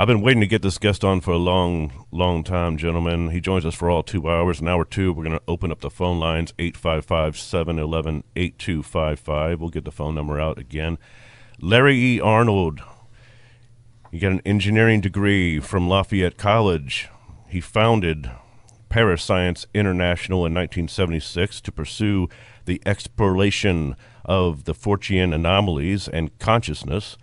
I've been waiting to get this guest on for a long, long time, gentlemen. He joins us for all two hours. In hour two, we're going to open up the phone lines 855 711 8255. We'll get the phone number out again. Larry E. Arnold, He got an engineering degree from Lafayette College. He founded Parascience International in 1976 to pursue the exploration of the Fortean anomalies and consciousness.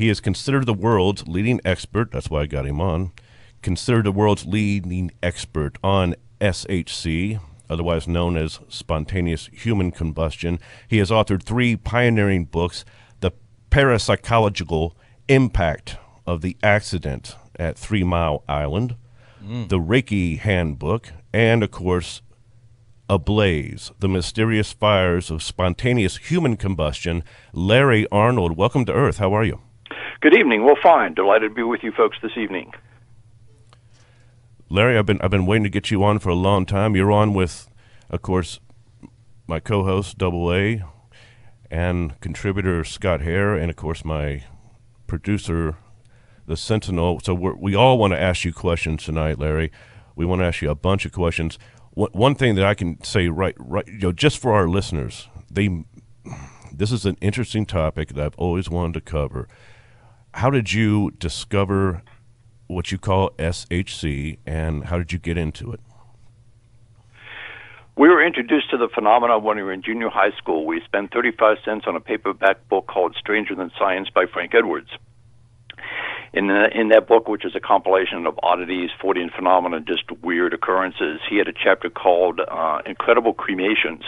He is considered the world's leading expert, that's why I got him on, considered the world's leading expert on SHC, otherwise known as spontaneous human combustion. He has authored three pioneering books The Parapsychological Impact of the Accident at Three Mile Island, mm. The Reiki Handbook, and, of course, Ablaze, the mysterious fires of spontaneous human combustion. Larry Arnold, welcome to Earth. How are you? Good evening. Well, fine. Delighted to be with you folks this evening. Larry, I've been I've been waiting to get you on for a long time. You're on with, of course, my co-host Double A, and contributor Scott Hare, and of course my producer, the Sentinel. So we all want to ask you questions tonight, Larry. We want to ask you a bunch of questions. One thing that I can say right, right, you know, just for our listeners, they, this is an interesting topic that I've always wanted to cover how did you discover what you call SHC, and how did you get into it? We were introduced to the phenomenon when we were in junior high school. We spent 35 cents on a paperback book called Stranger Than Science by Frank Edwards. In, the, in that book, which is a compilation of oddities, Fortean phenomena, just weird occurrences, he had a chapter called uh, Incredible Cremations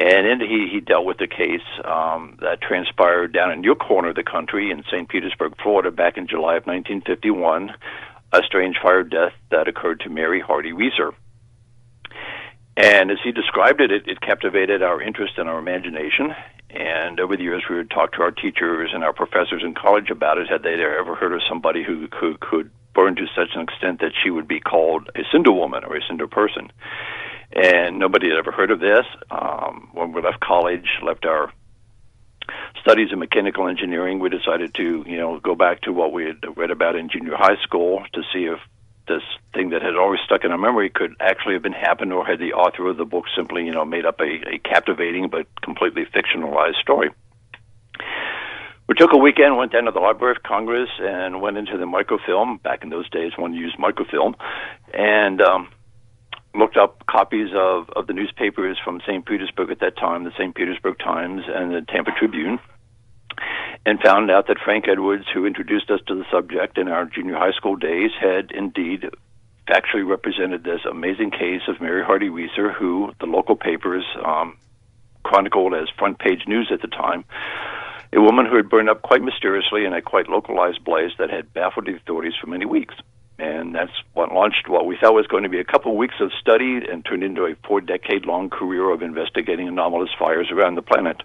and then he, he dealt with the case um, that transpired down in your corner of the country in St. Petersburg, Florida, back in July of 1951, a strange fire death that occurred to Mary Hardy Reeser. And as he described it, it, it captivated our interest and our imagination. And over the years, we would talk to our teachers and our professors in college about it. Had they ever heard of somebody who could, could burn to such an extent that she would be called a cinder woman or a cinder person? And nobody had ever heard of this. Um, when we left college, left our studies in mechanical engineering, we decided to, you know, go back to what we had read about in junior high school to see if this thing that had always stuck in our memory could actually have been happened, or had the author of the book simply, you know, made up a, a captivating but completely fictionalized story. We took a weekend, went down to the Library of Congress, and went into the microfilm. Back in those days, one used microfilm, and um, looked up copies of, of the newspapers from St. Petersburg at that time, the St. Petersburg Times and the Tampa Tribune, and found out that Frank Edwards, who introduced us to the subject in our junior high school days, had indeed factually represented this amazing case of Mary Hardy Reeser, who the local papers um, chronicled as front page news at the time. A woman who had burned up quite mysteriously in a quite localized blaze that had baffled the authorities for many weeks and that's what launched what we thought was going to be a couple weeks of study and turned into a four decade long career of investigating anomalous fires around the planet.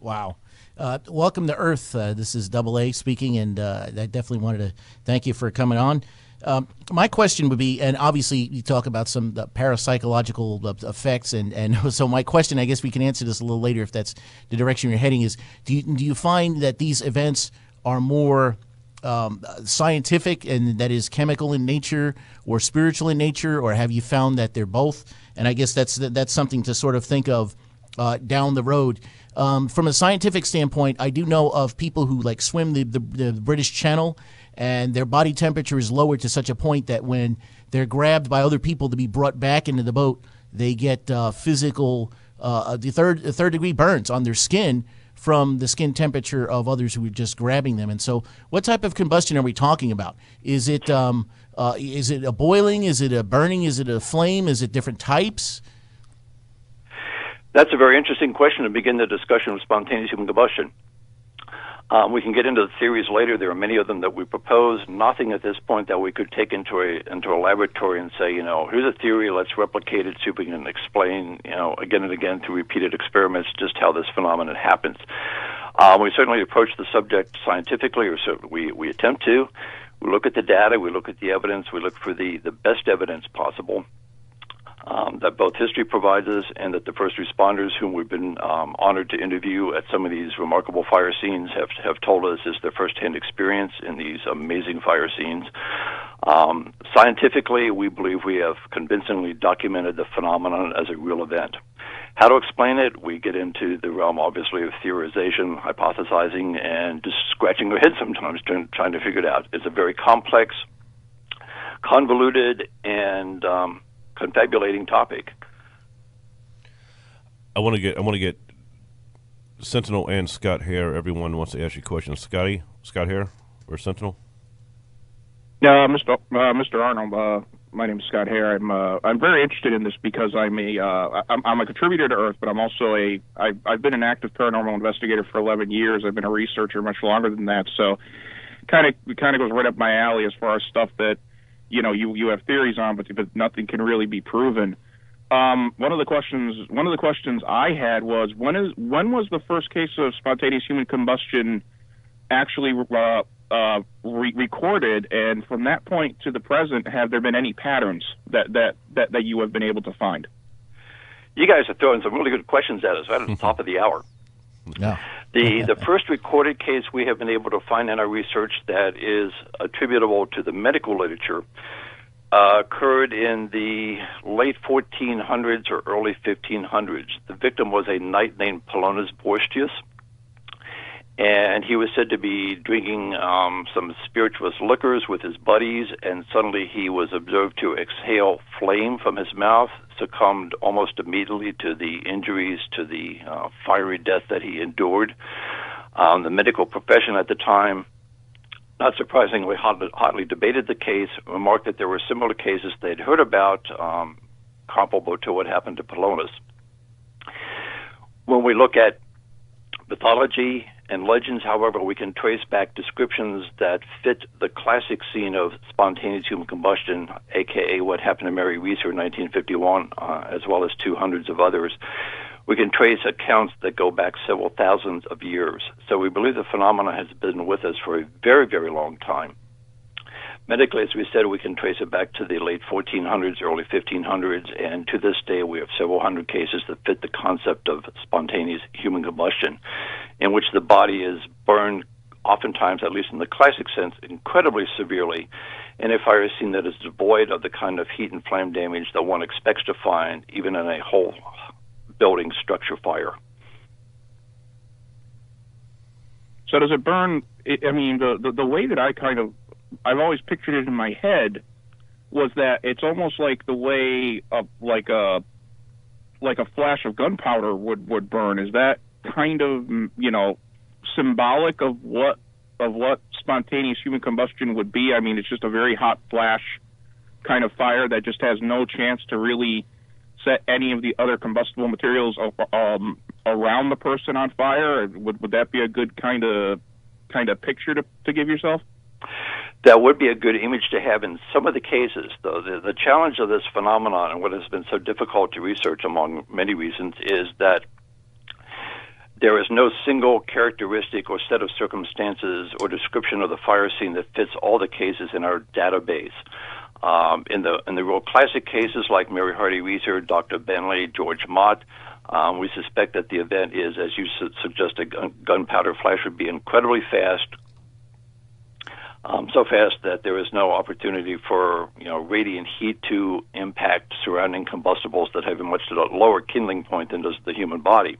Wow. Uh, welcome to Earth. Uh, this is Double A speaking, and uh, I definitely wanted to thank you for coming on. Um, my question would be, and obviously you talk about some parapsychological uh, effects, and, and so my question, I guess we can answer this a little later if that's the direction you're heading. Is do you, do you find that these events are more um, scientific and that is chemical in nature or spiritual in nature, or have you found that they're both? And I guess that's that's something to sort of think of uh, down the road. Um, from a scientific standpoint, I do know of people who like swim the, the, the British Channel, and their body temperature is lowered to such a point that when they're grabbed by other people to be brought back into the boat, they get uh, physical uh, the third the third degree burns on their skin from the skin temperature of others who are just grabbing them. And so, what type of combustion are we talking about? Is it um, uh, is it a boiling? Is it a burning? Is it a flame? Is it different types? That's a very interesting question to begin the discussion of spontaneous human combustion. Um, we can get into the theories later. There are many of them that we propose. Nothing at this point that we could take into a into a laboratory and say, you know, here's a theory. Let's replicate it, so we can explain, you know, again and again through repeated experiments just how this phenomenon happens. Um, we certainly approach the subject scientifically, or so we we attempt to. We look at the data. We look at the evidence. We look for the the best evidence possible. That both history provides us and that the first responders whom we've been um, honored to interview at some of these remarkable fire scenes have, have told us is their firsthand experience in these amazing fire scenes. Um, scientifically, we believe we have convincingly documented the phenomenon as a real event. How to explain it? We get into the realm, obviously, of theorization, hypothesizing, and just scratching our heads sometimes trying, trying to figure it out. It's a very complex, convoluted, and um, confabulating topic. I want to get I want to get Sentinel and Scott Hare. Everyone wants to ask you questions. Scotty, Scott Hare, or Sentinel? Yeah, uh, Mr. Uh, Mr. Arnold. Uh, my name is Scott Hare. I'm uh, I'm very interested in this because I'm a uh, I'm, I'm a contributor to Earth, but I'm also a I've, I've been an active paranormal investigator for 11 years. I've been a researcher much longer than that, so kind of kind of goes right up my alley as far as stuff that you know you you have theories on, but but nothing can really be proven. Um, one of the questions one of the questions I had was when is when was the first case of spontaneous human combustion actually uh, uh, re- recorded, and from that point to the present, have there been any patterns that that that, that you have been able to find? You guys are throwing some really good questions at us right at the top of the hour. Yeah. The the first recorded case we have been able to find in our research that is attributable to the medical literature uh, occurred in the late 1400s or early 1500s. The victim was a knight named Polonus Vorstius, and he was said to be drinking um, some spirituous liquors with his buddies, and suddenly he was observed to exhale flame from his mouth succumbed almost immediately to the injuries, to the uh, fiery death that he endured. Um, the medical profession at the time, not surprisingly, hotly, hotly debated the case, remarked that there were similar cases they'd heard about um, comparable to what happened to Polonus. When we look at mythology and legends, however, we can trace back descriptions that fit the classic scene of spontaneous human combustion, aka what happened to Mary Reeser in 1951, uh, as well as two hundreds of others. We can trace accounts that go back several thousands of years. So we believe the phenomena has been with us for a very, very long time. Medically, as we said, we can trace it back to the late 1400s, early 1500s, and to this day we have several hundred cases that fit the concept of spontaneous human combustion, in which the body is burned, oftentimes, at least in the classic sense, incredibly severely, in a fire scene that is devoid of the kind of heat and flame damage that one expects to find even in a whole building structure fire. So does it burn? I mean, the, the the way that I kind of I've always pictured it in my head was that it's almost like the way a, like a like a flash of gunpowder would would burn. Is that kind of you know symbolic of what of what spontaneous human combustion would be? I mean, it's just a very hot flash kind of fire that just has no chance to really set any of the other combustible materials um, around the person on fire. Would would that be a good kind of kind of picture to to give yourself? That would be a good image to have in some of the cases, though. The, the challenge of this phenomenon and what has been so difficult to research, among many reasons, is that there is no single characteristic or set of circumstances or description of the fire scene that fits all the cases in our database. Um, in the in the real classic cases like Mary Hardy Reeser, Dr. Bentley, George Mott, um, we suspect that the event is, as you su- suggest, a gun- gunpowder flash would be incredibly fast, um, so fast that there is no opportunity for you know radiant heat to impact surrounding combustibles that have a much lower kindling point than does the human body.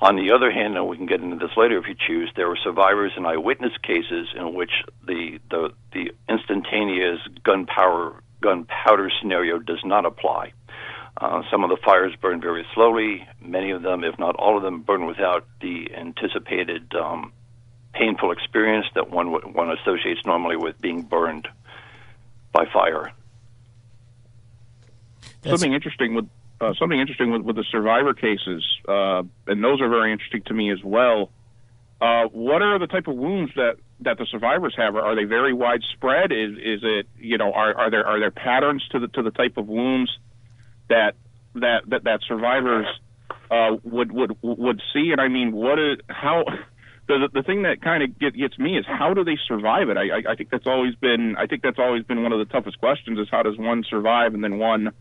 On the other hand, and we can get into this later if you choose, there were survivors and eyewitness cases in which the the, the instantaneous gunpowder gunpowder scenario does not apply. Uh, some of the fires burn very slowly. Many of them, if not all of them, burn without the anticipated um, painful experience that one one associates normally with being burned by fire. That's something interesting with uh, something interesting with, with the survivor cases, uh, and those are very interesting to me as well. Uh, what are the type of wounds that, that the survivors have? Are they very widespread? Is is it you know are, are there are there patterns to the to the type of wounds that that that, that survivors uh, would would would see? And I mean, what is how the the thing that kind of get, gets me is how do they survive it? I, I I think that's always been I think that's always been one of the toughest questions is how does one survive and then one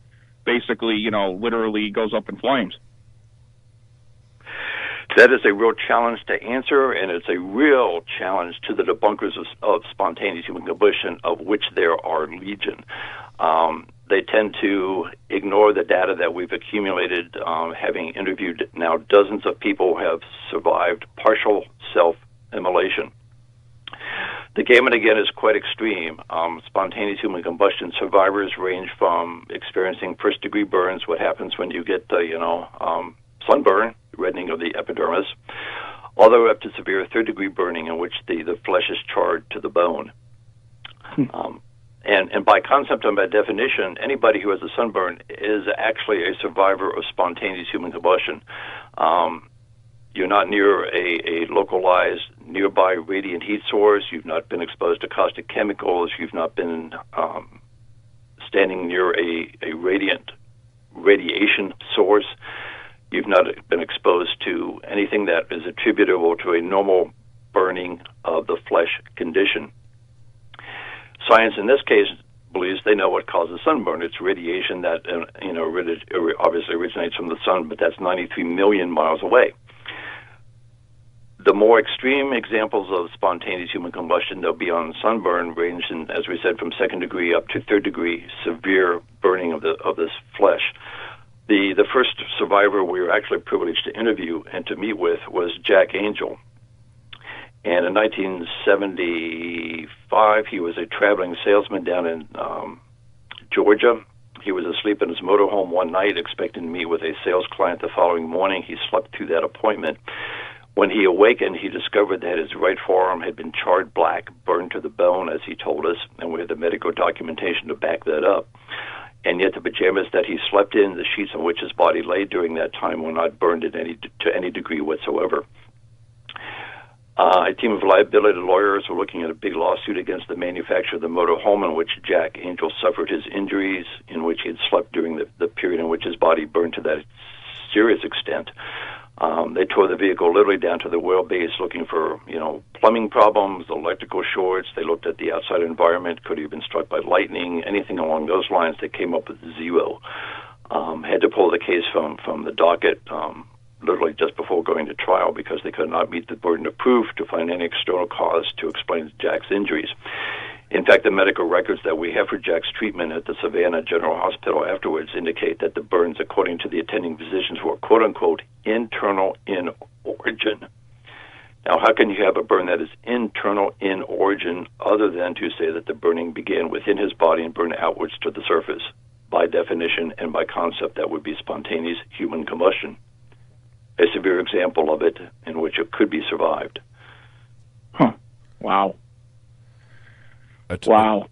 basically, you know, literally goes up in flames. That is a real challenge to answer, and it's a real challenge to the debunkers of, of spontaneous human combustion, of which there are legion. Um, they tend to ignore the data that we've accumulated, um, having interviewed now dozens of people who have survived partial self immolation. The gamut again is quite extreme. Um, spontaneous human combustion survivors range from experiencing first degree burns, what happens when you get, uh, you know, um, sunburn, reddening of the epidermis, all the way up to severe third degree burning in which the, the flesh is charred to the bone. Hmm. Um, and, and by concept and by definition, anybody who has a sunburn is actually a survivor of spontaneous human combustion. Um, you're not near a, a localized nearby radiant heat source. You've not been exposed to caustic chemicals. You've not been um, standing near a, a radiant radiation source. You've not been exposed to anything that is attributable to a normal burning of the flesh condition. Science, in this case, believes they know what causes sunburn. It's radiation that uh, you know obviously originates from the sun, but that's 93 million miles away. The more extreme examples of spontaneous human combustion, though beyond sunburn, range in, as we said, from second degree up to third degree severe burning of the of this flesh. The the first survivor we were actually privileged to interview and to meet with was Jack Angel. And in 1975, he was a traveling salesman down in um, Georgia. He was asleep in his motorhome one night, expecting to meet with a sales client the following morning. He slept through that appointment. When he awakened, he discovered that his right forearm had been charred black, burned to the bone, as he told us, and we had the medical documentation to back that up and yet the pajamas that he slept in, the sheets on which his body lay during that time, were not burned in any to any degree whatsoever. Uh, a team of liability lawyers were looking at a big lawsuit against the manufacturer of the motor home in which Jack Angel suffered his injuries, in which he had slept during the, the period in which his body burned to that serious extent. Um, they tore the vehicle literally down to the wheelbase looking for, you know, plumbing problems, electrical shorts. They looked at the outside environment. Could he have been struck by lightning? Anything along those lines. They came up with zero. Um, had to pull the case from, from the docket um, literally just before going to trial because they could not meet the burden of proof to find any external cause to explain Jack's injuries. In fact, the medical records that we have for Jack's treatment at the Savannah General Hospital afterwards indicate that the burns, according to the attending physicians, were quote unquote internal in origin. Now, how can you have a burn that is internal in origin other than to say that the burning began within his body and burned outwards to the surface? By definition and by concept, that would be spontaneous human combustion. A severe example of it in which it could be survived. Huh. Wow. wow.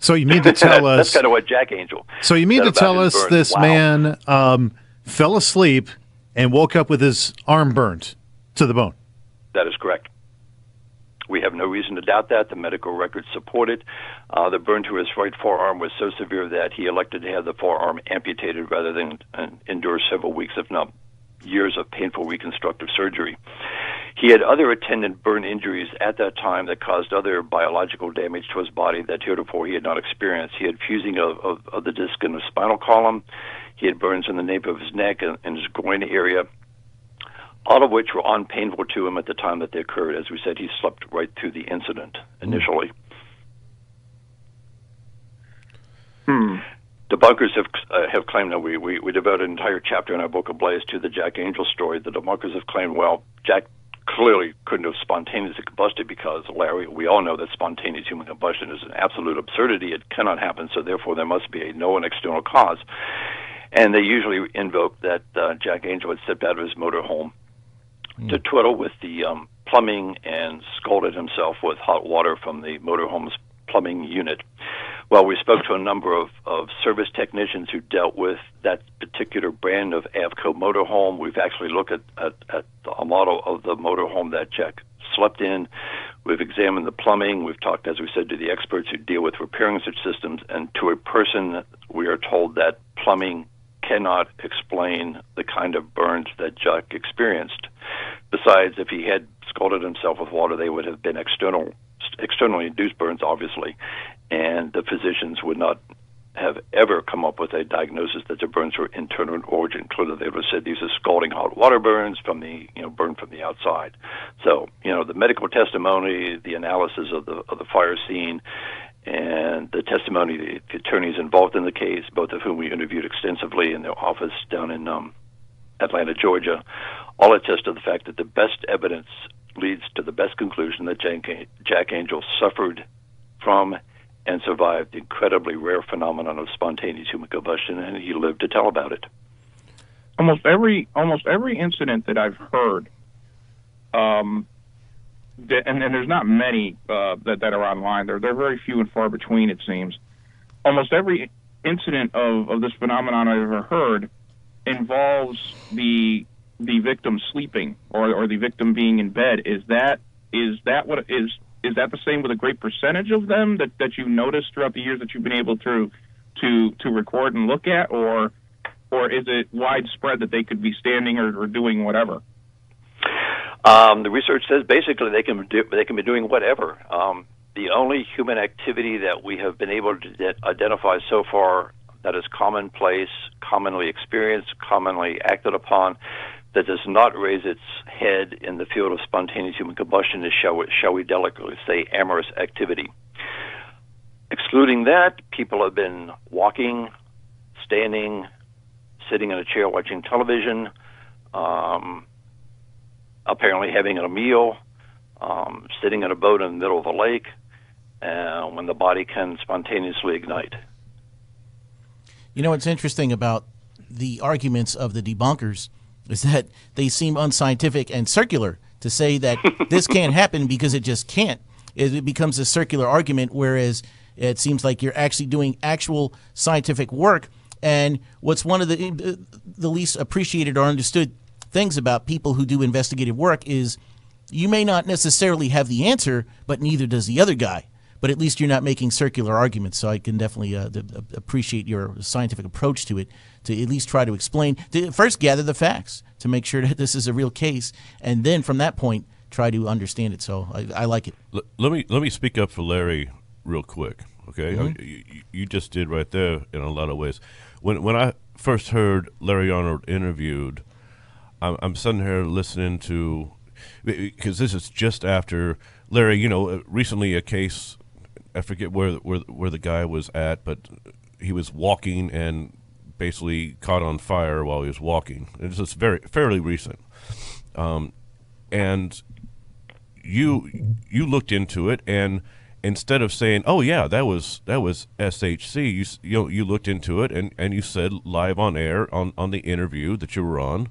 So you mean to tell us? That's kind of what Jack Angel. So you mean to tell us burn. this wow. man um, fell asleep and woke up with his arm burnt to the bone? That is correct. We have no reason to doubt that. The medical records support it. Uh, the burn to his right forearm was so severe that he elected to have the forearm amputated rather than uh, endure several weeks, if not years, of painful reconstructive surgery. He had other attendant burn injuries at that time that caused other biological damage to his body that heretofore he had not experienced. He had fusing of, of, of the disc in the spinal column. He had burns in the nape of his neck and, and his groin area, all of which were unpainful to him at the time that they occurred. As we said, he slept right through the incident initially. Hmm. Debunkers have uh, have claimed that we, we we devoted an entire chapter in our book Ablaze to the Jack Angel story. The debunkers have claimed, well, Jack clearly couldn't have spontaneously combusted because Larry, we all know that spontaneous human combustion is an absolute absurdity. It cannot happen, so therefore there must be a known external cause. And they usually invoke that uh, Jack Angel had stepped out of his motorhome mm. to twiddle with the um, plumbing and scalded himself with hot water from the motorhome's plumbing unit. Well, we spoke to a number of, of service technicians who dealt with that particular brand of Avco motorhome. We've actually looked at, at, at a model of the motorhome that Jack slept in. We've examined the plumbing. We've talked, as we said, to the experts who deal with repairing such systems. And to a person, we are told that plumbing cannot explain the kind of burns that Jack experienced. Besides, if he had scalded himself with water, they would have been external, externally induced burns, obviously, and the physicians would not have ever come up with a diagnosis that the burns were internal in origin. Clearly, they would have said these are scalding hot water burns from the you know burn from the outside. So you know the medical testimony, the analysis of the of the fire scene, and the testimony of the attorneys involved in the case, both of whom we interviewed extensively in their office down in um, Atlanta, Georgia, all attest to the fact that the best evidence leads to the best conclusion that Jack Angel suffered from and survived the incredibly rare phenomenon of spontaneous human combustion, and he lived to tell about it. Almost every almost every incident that I've heard, um, that, and, and there's not many uh, that that are online. They're they're very few and far between. It seems. Almost every incident of, of this phenomenon I've ever heard involves the the victim sleeping or, or the victim being in bed. Is that is that what is is that the same with a great percentage of them that, that you noticed throughout the years that you've been able to to to record and look at, or or is it widespread that they could be standing or, or doing whatever? Um, the research says basically they can do, they can be doing whatever. Um, the only human activity that we have been able to identify so far that is commonplace, commonly experienced, commonly acted upon, that does not raise its head in the field of spontaneous human combustion is, shall we, shall we delicately say, amorous activity. Excluding that, people have been walking, standing, sitting in a chair watching television, um, apparently having a meal, um, sitting in a boat in the middle of a lake, uh, when the body can spontaneously ignite. You know what's interesting about the arguments of the debunkers is that they seem unscientific and circular to say that this can't happen because it just can't. It becomes a circular argument, whereas it seems like you're actually doing actual scientific work. And what's one of the uh, the least appreciated or understood things about people who do investigative work is you may not necessarily have the answer, but neither does the other guy. But at least you're not making circular arguments. So I can definitely uh, appreciate your scientific approach to it to at least try to explain, to first gather the facts to make sure that this is a real case, and then from that point try to understand it. So I, I like it. L- let me let me speak up for Larry real quick. Okay, mm-hmm. you, you, just did right there in a lot of ways. When when I first heard Larry Arnold interviewed, I'm, I'm sitting here listening to because this is just after Larry. You know, recently a case. I forget where where where the guy was at, but he was walking and basically caught on fire while he was walking. It's just very fairly recent, um, and you you looked into it and instead of saying, "Oh yeah, that was that was SHC," you you know, you looked into it and, and you said live on air on, on the interview that you were on.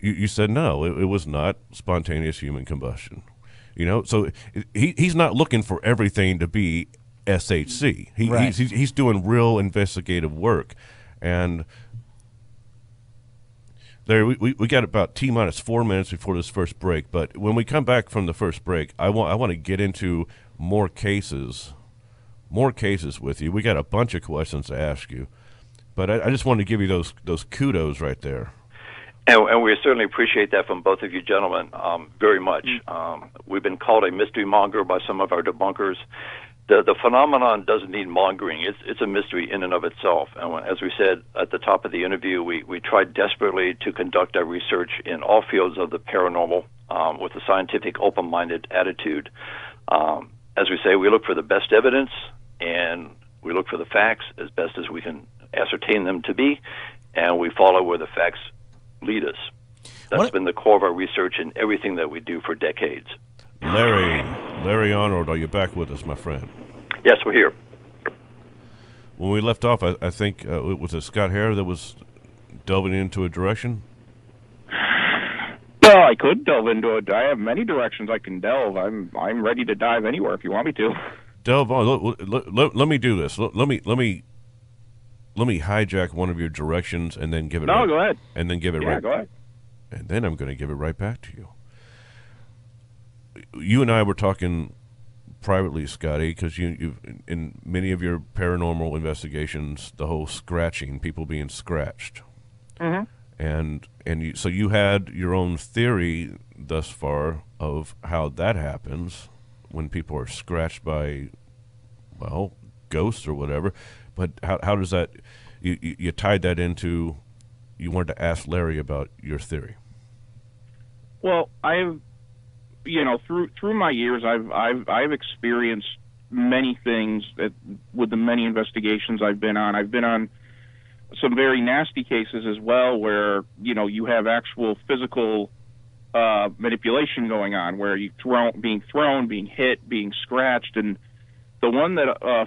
You, you said no, it, it was not spontaneous human combustion. You know, so he he's not looking for everything to be SHC. He, right. he's, he's doing real investigative work, and there we, we, we got about t minus four minutes before this first break. But when we come back from the first break, I want I want to get into more cases, more cases with you. We got a bunch of questions to ask you, but I, I just wanted to give you those those kudos right there. And, and, we certainly appreciate that from both of you gentlemen um, very much. Mm. Um, we've been called a mystery monger by some of our debunkers, the the phenomenon doesn't need mongering. It's it's a mystery in and of itself. And as we said at the top of the interview, we we tried desperately to conduct our research in all fields of the paranormal um, with a scientific, open-minded attitude. Um, as we say, we look for the best evidence and we look for the facts as best as we can ascertain them to be, and we follow where the facts lead us. That's what? been the core of our research and everything that we do for decades. Larry, Larry Arnold, are you back with us, my friend? Yes, we're here. When we left off, I, I think uh, it was a Scott Hare that was delving into a direction. Well, I could delve into it. I have many directions I can delve. I'm I'm ready to dive anywhere if you want me to. Delve on. Let, let, let, let me do this. Let, let, me let me let me hijack one of your directions and then give it. No, right, go ahead. And then give it yeah, right. go ahead. And then I'm going to give it right back to you you and I were talking privately, Scotty, because you, you in many of your paranormal investigations, the whole scratching, people being scratched, mm-hmm. and and you, so you had your own theory thus far of how that happens when people are scratched by, well, ghosts or whatever. but how how does that you, you, tied that into you wanted to ask Larry about your theory? Well, I've you know through through my years, I've I've I've experienced many things that, with the many investigations I've been on. I've been on some very nasty cases as well, where you know you have actual physical uh, manipulation going on, where you thrown being thrown, being hit, being scratched, and the one that uh,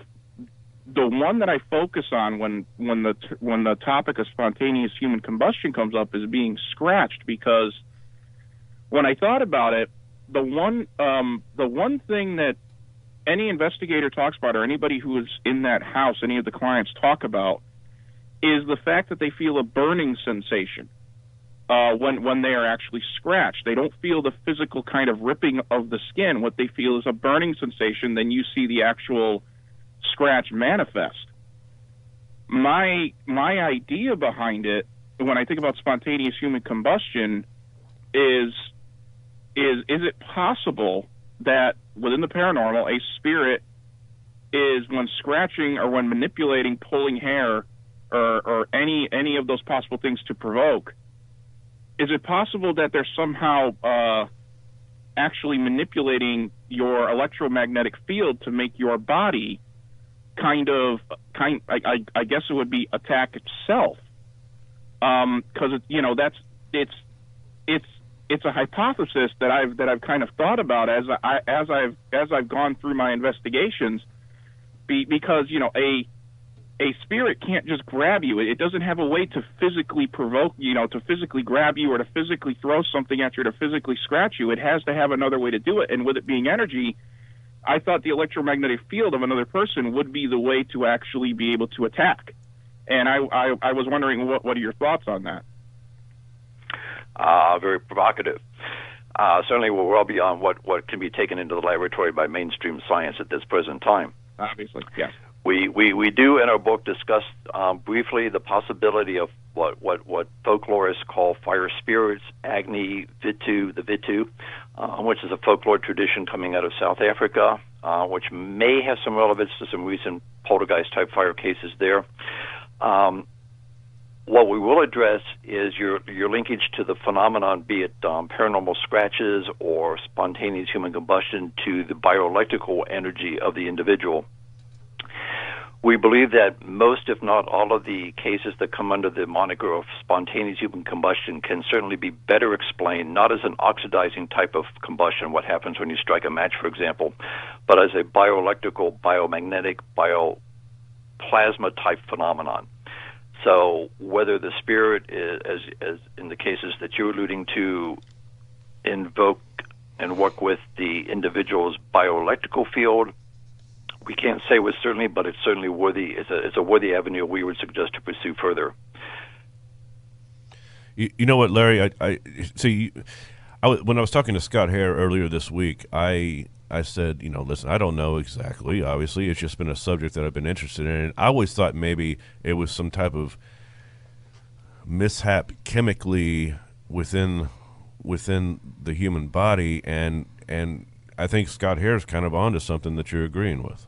the one that I focus on when when the when the topic of spontaneous human combustion comes up is being scratched because when I thought about it, the one um, the one thing that any investigator talks about or anybody who is in that house, any of the clients talk about, is the fact that they feel a burning sensation uh, when when they are actually scratched. They don't feel the physical kind of ripping of the skin. What they feel is a burning sensation. Then you see the actual scratch manifest. My my idea behind it, when I think about spontaneous human combustion, is is is it possible that within the paranormal, a spirit is when scratching or when manipulating, pulling hair, or, or any any of those possible things to provoke. Is it possible that they're somehow uh, actually manipulating your electromagnetic field to make your body kind of kind? I, I, I guess it would be attack itself, because um, you know that's it's it's it's a hypothesis that I've that I've kind of thought about as I as I've as I've gone through my investigations, be, because you know a a spirit can't just grab you. It doesn't have a way to physically provoke, you know, to physically grab you or to physically throw something at you or to physically scratch you. It has to have another way to do it. And with it being energy, I thought the electromagnetic field of another person would be the way to actually be able to attack. And I, I, I was wondering what, what are your thoughts on that? uh, very provocative. Uh, certainly, we're well beyond what, what can be taken into the laboratory by mainstream science at this present time. Obviously, yes. We, we, we do in our book discuss um, briefly the possibility of what, what, what folklorists call fire spirits, Agni, Vitu, the Vitu, uh, which is a folklore tradition coming out of South Africa, uh, which may have some relevance to some recent poltergeist type fire cases there. Um, what we will address is your your linkage to the phenomenon, be it um, paranormal scratches or spontaneous human combustion, to the bioelectrical energy of the individual. We believe that most, if not all, of the cases that come under the moniker of spontaneous human combustion can certainly be better explained, not as an oxidizing type of combustion, what happens when you strike a match, for example, but as a bioelectrical, biomagnetic, bioplasma type phenomenon. So whether the spirit, is, as as in the cases that you're alluding to, invoke and work with the individual's bioelectrical field, we can't say with certainty, but it's certainly worthy. It's a it's a worthy avenue we would suggest to pursue further. You, you know what, Larry? I, I see. I, when I was talking to Scott Hare earlier this week, I I said, you know, listen, I don't know exactly. Obviously, it's just been a subject that I've been interested in. And I always thought maybe it was some type of mishap chemically within within the human body, and and I think Scott Hare is kind of onto something that you're agreeing with.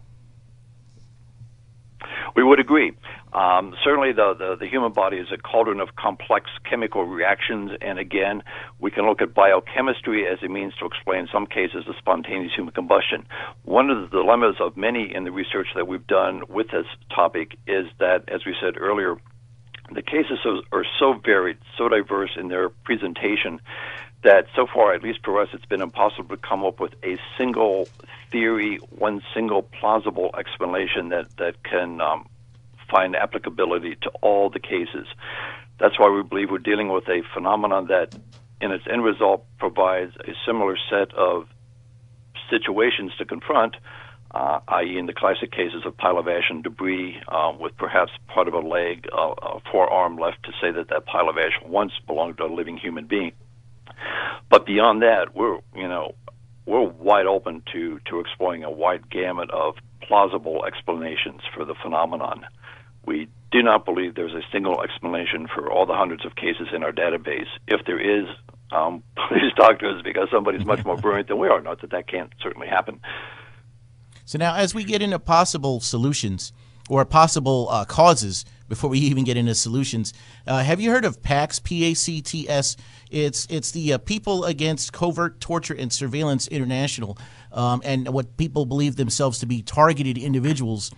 We would agree. Um, certainly, the, the, the human body is a cauldron of complex chemical reactions, and again, we can look at biochemistry as a means to explain some cases of spontaneous human combustion. One of the dilemmas of many in the research that we've done with this topic is that, as we said earlier, the cases are so varied, so diverse in their presentation that so far, at least for us, it's been impossible to come up with a single theory, one single plausible explanation that that can um, find applicability to all the cases. That's why we believe we're dealing with a phenomenon that, in its end result, provides a similar set of situations to confront, uh, i.e., in the classic cases of pile of ash and debris, uh, with perhaps part of a leg, uh, a forearm left to say that that pile of ash once belonged to a living human being. But beyond that, we're you know we're wide open to to exploring a wide gamut of plausible explanations for the phenomenon. We do not believe there's a single explanation for all the hundreds of cases in our database. If there is, um, please talk to us because somebody's much more brilliant than we are. Not that that can't certainly happen. So now, as we get into possible solutions, or possible uh, causes before we even get into solutions. Uh, have you heard of PACTS? P A C T S. It's it's the uh, People Against Covert Torture and Surveillance International, um, and what people believe themselves to be targeted individuals,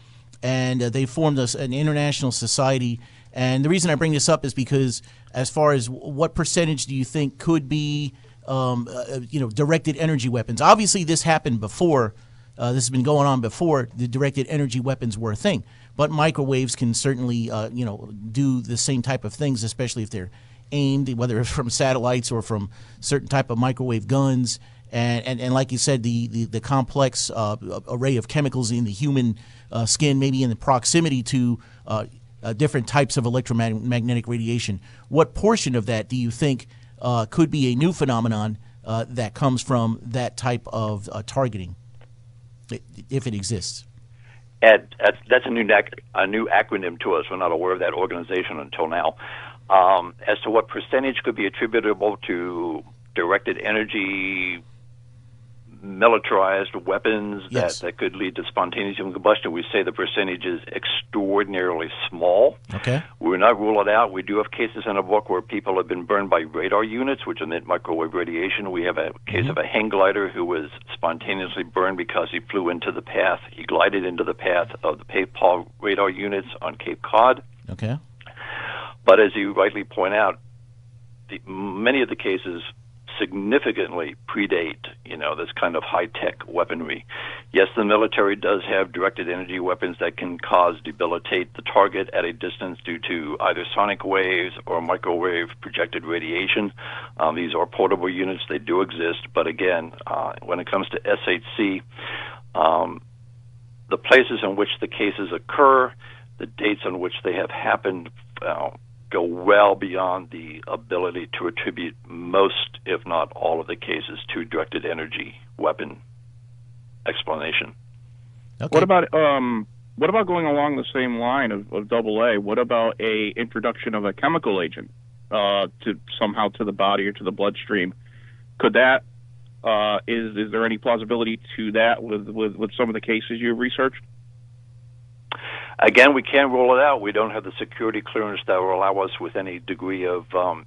and uh, they formed a, an international society. And the reason I bring this up is because, as far as what percentage do you think could be, um, uh, you know, directed energy weapons? Obviously, this happened before. Uh, this has been going on before the directed energy weapons were a thing. But microwaves can certainly, uh, you know, do the same type of things, especially if they're aimed, whether it's from satellites or from certain type of microwave guns. And, and, and like you said, the, the, the complex uh, array of chemicals in the human uh, skin, maybe in the proximity to uh, uh, different types of electromagnetic radiation. What portion of that do you think uh, could be a new phenomenon that comes from that type of targeting, if it exists? Ed, that's, that's a new a new acronym to us. We're not aware of that organization until now. Um, as to what percentage could be attributable to directed energy militarized weapons yes. that, that could lead to spontaneous human combustion, we say the percentage is extraordinarily small. Okay. We're not rule it out. We do have cases in a book where people have been burned by radar units, which emit microwave radiation. We have a case mm-hmm. of a hang glider who was spontaneously burned because he flew into the path. He glided into the path of the PAVE PAWS radar units on Cape Cod. Okay. But as you rightly point out, the, many of the cases significantly predate, you know, this kind of high-tech weaponry. Yes, the military does have directed energy weapons that can cause debilitate the target at a distance due to either sonic waves or microwave projected radiation. Um, these are portable units; they do exist. But again, uh, when it comes to SHC, um, the places in which the cases occur, the dates on which they have happened. Uh, go well beyond the ability to attribute most, if not all, of the cases to directed energy weapon explanation. Okay. What about um, what about going along the same line of, of double A? What about a introduction of a chemical agent uh, to somehow to the body or to the bloodstream? Could that uh, is is there any plausibility to that with, with, with some of the cases you've researched? Again, we can't rule it out. We don't have the security clearance that will allow us with any degree of um,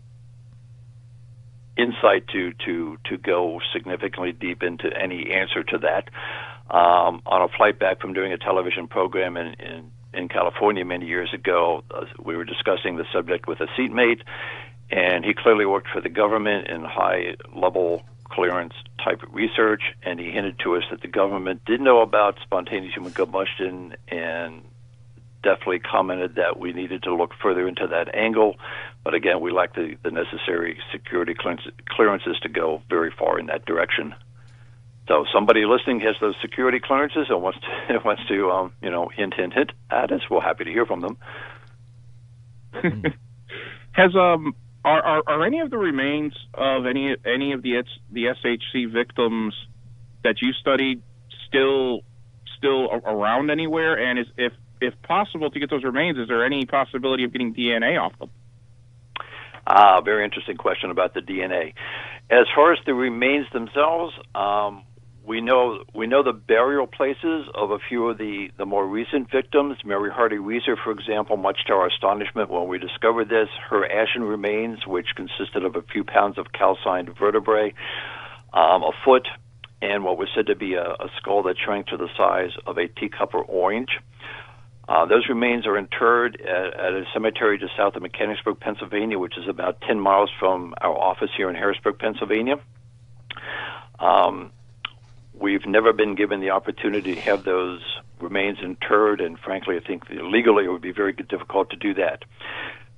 insight to to to go significantly deep into any answer to that. Um, on a flight back from doing a television program in in, in California many years ago, uh, we were discussing the subject with a seatmate, and he clearly worked for the government in high level clearance type research, and he hinted to us that the government did know about spontaneous human combustion and definitely commented that we needed to look further into that angle. But again, we lack the, the necessary security clearances to go very far in that direction. So somebody listening has those security clearances and wants to wants to um, you know hint hint hint at us. We're happy to hear from them. has um are, are are any of the remains of any any of the the SHC victims that you studied still still around anywhere? And is if if possible, to get those remains, is there any possibility of getting DNA off them? Ah, very interesting question about the DNA. As far as the remains themselves, um, we know we know the burial places of a few of the, the more recent victims. Mary Hardy Reeser, for example, much to our astonishment when we discovered this, her ashen remains, which consisted of a few pounds of calcined vertebrae, um, a foot, and what was said to be a, a skull that shrank to the size of a teacup or orange. Uh, those remains are interred at, at, a cemetery just south of Mechanicsburg, Pennsylvania, which is about 10 miles from our office here in Harrisburg, Pennsylvania. Um, we've never been given the opportunity to have those remains interred, and frankly, I think legally it would be very difficult to do that.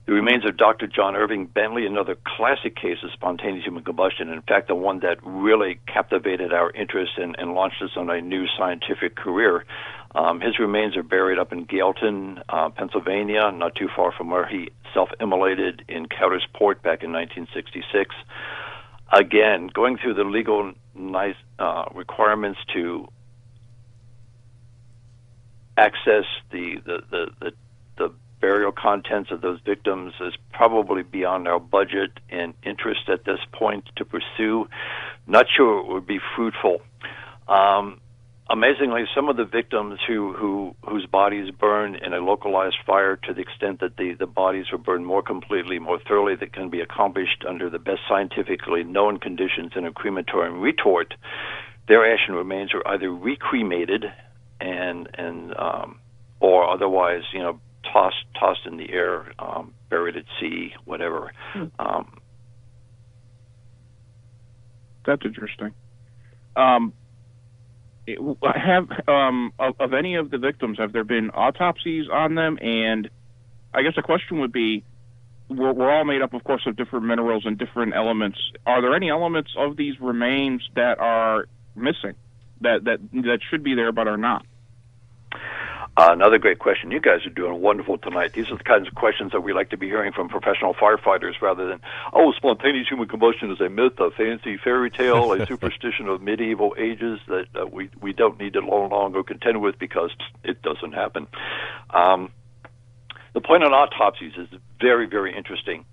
The remains of Dr. John Irving Bentley, another classic case of spontaneous human combustion. In fact, the one that really captivated our interest and, and launched us on a new scientific career. Um, his remains are buried up in Galeton, uh, Pennsylvania, not too far from where he self-immolated in Coudersport back in 1966. Again, going through the legal nice, uh, requirements to access the, the, the, the burial contents of those victims is probably beyond our budget and interest at this point to pursue. Not sure it would be fruitful. Um, amazingly, some of the victims who, who whose bodies burned in a localized fire to the extent that the, the bodies were burned more completely, more thoroughly, that can be accomplished under the best scientifically known conditions in a crematorium retort, their ashen remains are either recremated and and um, or otherwise, you know, tossed tossed in the air, um, buried at sea, whatever. Mm. Um, That's interesting. Um, have um, of, of, any of the victims have there been autopsies on them? And I guess the question would be: we're, we're, all made up, of course, of different minerals and different elements. Are there any elements of these remains that are missing that that that should be there but are not? Uh, another great question. You guys are doing wonderful tonight. These are the kinds of questions that we like to be hearing from professional firefighters rather than, oh, spontaneous human combustion is a myth, a fancy fairy tale, a superstition of medieval ages that uh, we, we don't need to no longer contend with because it doesn't happen. Um, the point on autopsies is very, very interesting.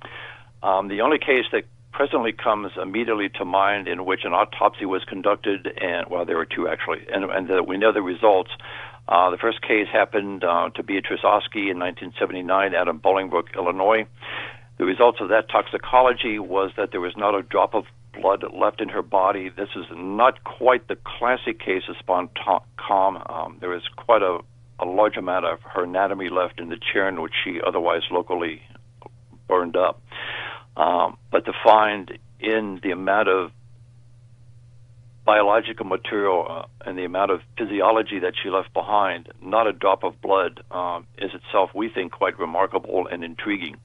Um, the only case that presently comes immediately to mind in which an autopsy was conducted, and well, there were two actually, and, and that we know the results uh, the first case happened uh, to Beatrice Oczki in 1979 out of Bolingbrook, Illinois. The results of that toxicology was that there was not a drop of blood left in her body. This is not quite the classic case of spontan Um, there was quite a, a large amount of her anatomy left in the chair in which she otherwise locally burned up. Um, but to find in the amount of biological material uh, and the amount of physiology that she left behind, not a drop of blood, um, is itself, we think, quite remarkable and intriguing.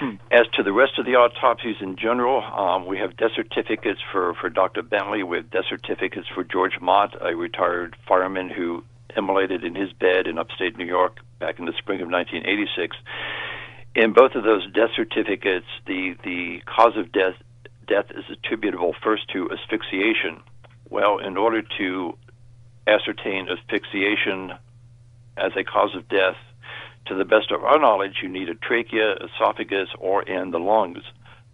Hmm. As to the rest of the autopsies in general, um, we have death certificates for, for Dr. Bentley. We have death certificates for George Mott, a retired fireman who immolated in his bed in upstate New York back in the spring of 1986. In both of those death certificates, the, the cause of death death is attributable first to asphyxiation. Well, in order to ascertain asphyxiation as a cause of death, to the best of our knowledge, you need a trachea, esophagus, or and the lungs,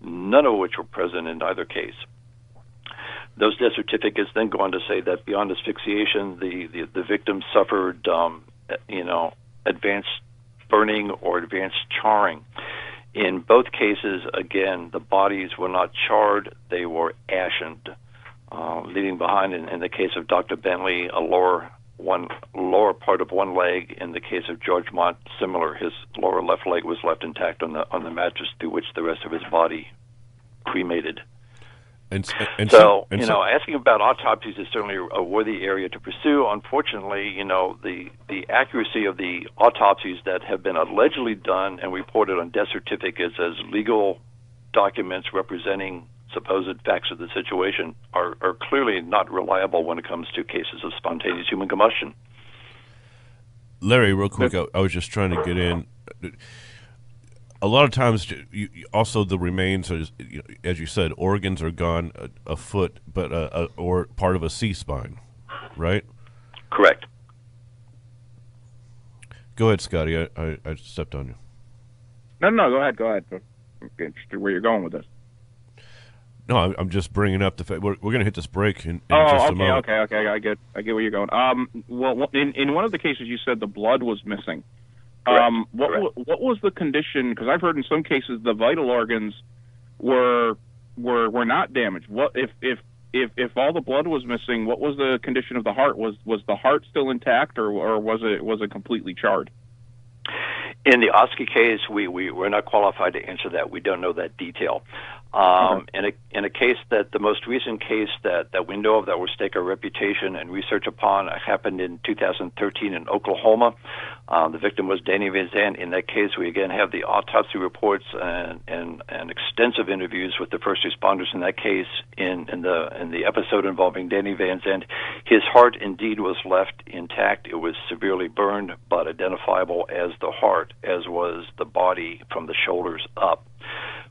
none of which were present in either case. Those death certificates then go on to say that beyond asphyxiation, the, the, the victim suffered, um, you know, advanced burning or advanced charring. In both cases, again, the bodies were not charred, they were ashened, uh, leaving behind, in, in the case of Dr. Bentley, a lower one lower part of one leg. In the case of George Mott, similar. His lower left leg was left intact on the on the mattress through which the rest of his body cremated. And, and so, and you know, asking about autopsies is certainly a worthy area to pursue. Unfortunately, you know, the the accuracy of the autopsies that have been allegedly done and reported on death certificates as legal documents representing supposed facts of the situation are, are clearly not reliable when it comes to cases of spontaneous human combustion. Larry, real quick, I, I was just trying to get in a lot of times, you, also the remains, are, as you said, organs are gone a, a foot, but a, a, or part of a C spine, right? Correct. Go ahead, Scotty. I, I, I stepped on you. No, no, go ahead. Go ahead. I'm interested where you're going with this. No, I'm just bringing up the fact we're, we're going to hit this break in, in oh, just okay, a moment. okay, okay. I get, I get where you're going. Um, well, in in one of the cases, you said the blood was missing. Um, what what was the condition? Because I've heard in some cases the vital organs were were were not damaged. What if if if if all the blood was missing? What was the condition of the heart? Was was the heart still intact, or or was it was it completely charred? In the Oczki case, we, we, we're not qualified to answer that. We don't know that detail. Um, in, a, in a case that the most recent case that, that we know of that will stake our reputation and research upon happened in 2013 in Oklahoma. Um, the victim was Danny Van Zandt. In that case, we again have the autopsy reports and, and, and extensive interviews with the first responders in that case. In, in the in the episode involving Danny Van Zandt, his heart indeed was left intact. It was severely burned, but identifiable as the heart, as was the body from the shoulders up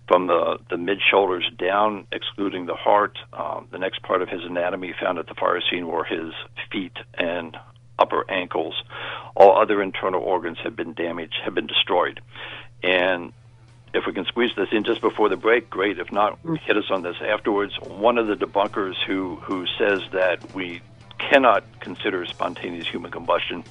from the, the mid shoulders down, excluding the heart. Um, the next part of his anatomy found at the fire scene were his feet and upper ankles. All other internal organs have been damaged, have been destroyed. And if we can squeeze this in just before the break, great. If not, hit us on this afterwards. One of the debunkers who, who says that we cannot consider spontaneous human combustion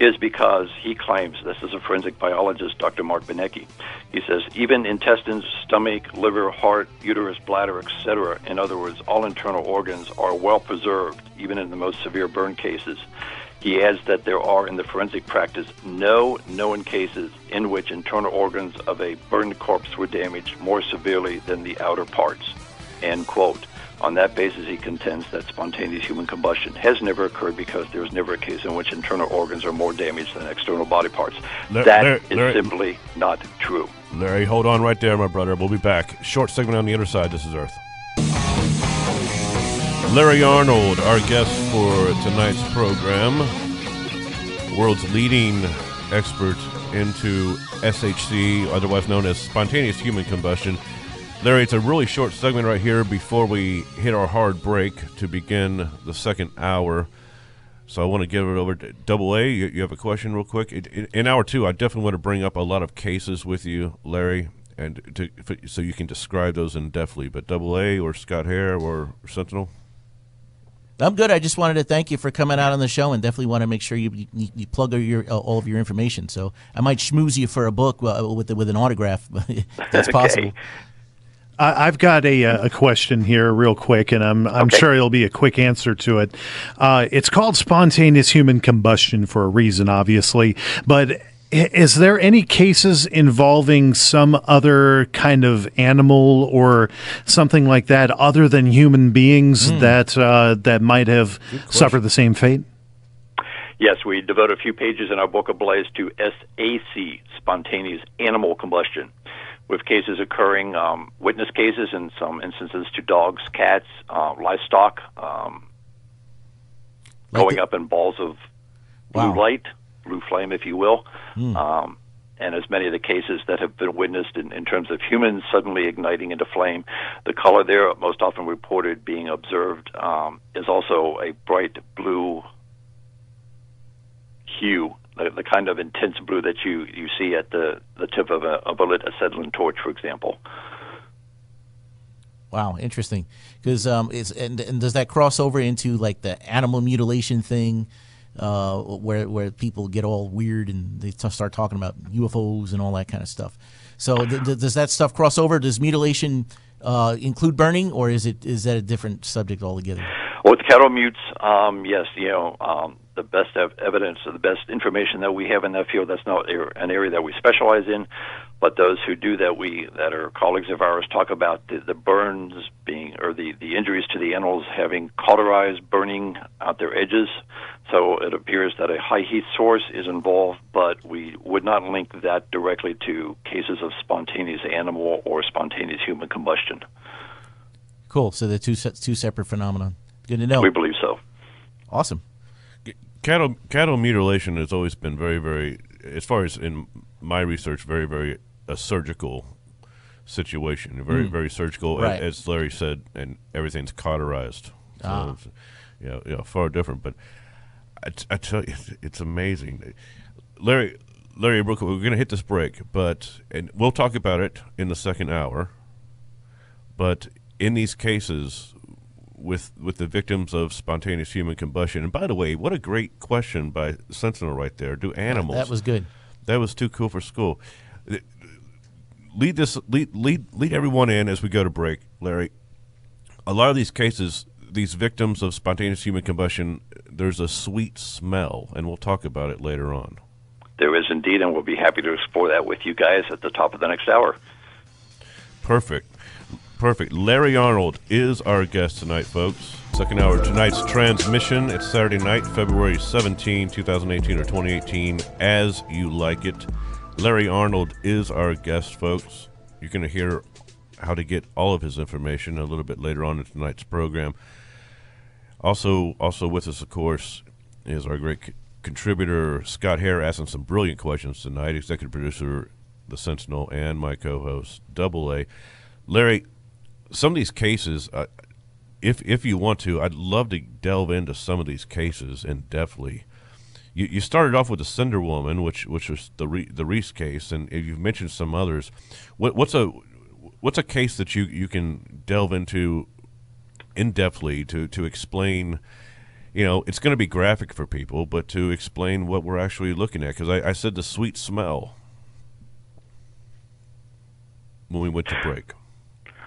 is because he claims this is a forensic biologist, Dr. Mark Benecke. He says even intestines, stomach, liver, heart, uterus, bladder, etc., in other words, all internal organs are well preserved, even in the most severe burn cases. He adds that there are in the forensic practice no known cases in which internal organs of a burned corpse were damaged more severely than the outer parts. End quote. On that basis, he contends that spontaneous human combustion has never occurred because there is never a case in which internal organs are more damaged than external body parts. Larry, that Larry, is Larry, simply not true. Larry, hold on right there, my brother. We'll be back. Short segment on the other side. This is Earth. Larry Arnold, our guest for tonight's program, world's leading expert into SHC, otherwise known as spontaneous human combustion. Larry, it's a really short segment right here before we hit our hard break to begin the second hour. So I want to give it over to Double A. You, you have a question, real quick. In, in hour two, I definitely want to bring up a lot of cases with you, Larry, and to, so you can describe those in deftly. But Double A or Scott Hare or Sentinel. I'm good. I just wanted to thank you for coming out on the show, and definitely want to make sure you you, you plug your all of your information. So I might schmooze you for a book uh, with with an autograph. that's okay. possible. I've got a, uh, a question here, real quick, and I'm I'm okay. sure it'll be a quick answer to it. Uh, it's called spontaneous human combustion for a reason, obviously, but is there any cases involving some other kind of animal or something like that, other than human beings, mm. that uh, that might have suffered the same fate? Yes, we devote a few pages in our book Ablaze to SAC, spontaneous animal combustion with cases occurring, um, witness cases in some instances to dogs, cats, uh, livestock, um, like going the- up in balls of blue wow. light, blue flame, if you will. Mm. Um, and as many of the cases that have been witnessed in, in terms of humans suddenly igniting into flame, the color there, most often reported being observed, um, is also a bright blue hue the, the kind of intense blue that you, you see at the, the tip of a, a lit acetylene torch, for example. Wow, interesting. Because um, is and, and does that cross over into like the animal mutilation thing, uh, where where people get all weird and they t- start talking about UFOs and all that kind of stuff? So th- th- does that stuff cross over? Does mutilation uh, include burning, or is it is that a different subject altogether? Well, with cattle mutes, um, yes, you know, um, the best ev- evidence or the best information that we have in that field. That's not an area that we specialize in, but those who do that, we that are colleagues of ours, talk about the, the burns being or the the injuries to the animals having cauterized burning out their edges. So it appears that a high heat source is involved, but we would not link that directly to cases of spontaneous animal or spontaneous human combustion. Cool. So the two two separate phenomena. Good to know. We believe so. Awesome cattle cattle mutilation has always been very very as far as in my research very very a surgical situation very mm. very surgical right. as Larry said and everything's cauterized so ah. it's, you know, you know, far different but I, t- I tell you it's amazing Larry Larry Brooke we're going to hit this break but and we'll talk about it in the second hour but in these cases with with the victims of spontaneous human combustion. And by the way, what a great question by Sentinel right there. Do animals? That was good. That was too cool for school. Lead this lead lead lead everyone in as we go to break, Larry. A lot of these cases, these victims of spontaneous human combustion, there's a sweet smell, and we'll talk about it later on. There is indeed, and we'll be happy to explore that with you guys at the top of the next hour. Perfect. Perfect. Larry Arnold is our guest tonight, folks. Second hour of tonight's transmission. It's Saturday night, February 17, 2018 or 2018, as you like it. Larry Arnold is our guest, folks. You're going to hear how to get all of his information a little bit later on in tonight's program. Also, also with us, of course, is our great c- contributor Scott Hare, asking some brilliant questions tonight. Executive producer, The Sentinel, and my co-host Double A. Larry, some of these cases, uh, if if you want to, I'd love to delve into some of these cases in depthly. You, you started off with the Cinder Woman, which which was the Re, the Reese case, and you've mentioned some others. What, what's a what's a case that you, you can delve into in depthly to to explain you know, it's going to be graphic for people, but to explain what we're actually looking at, because I, I said the sweet smell when we went to break.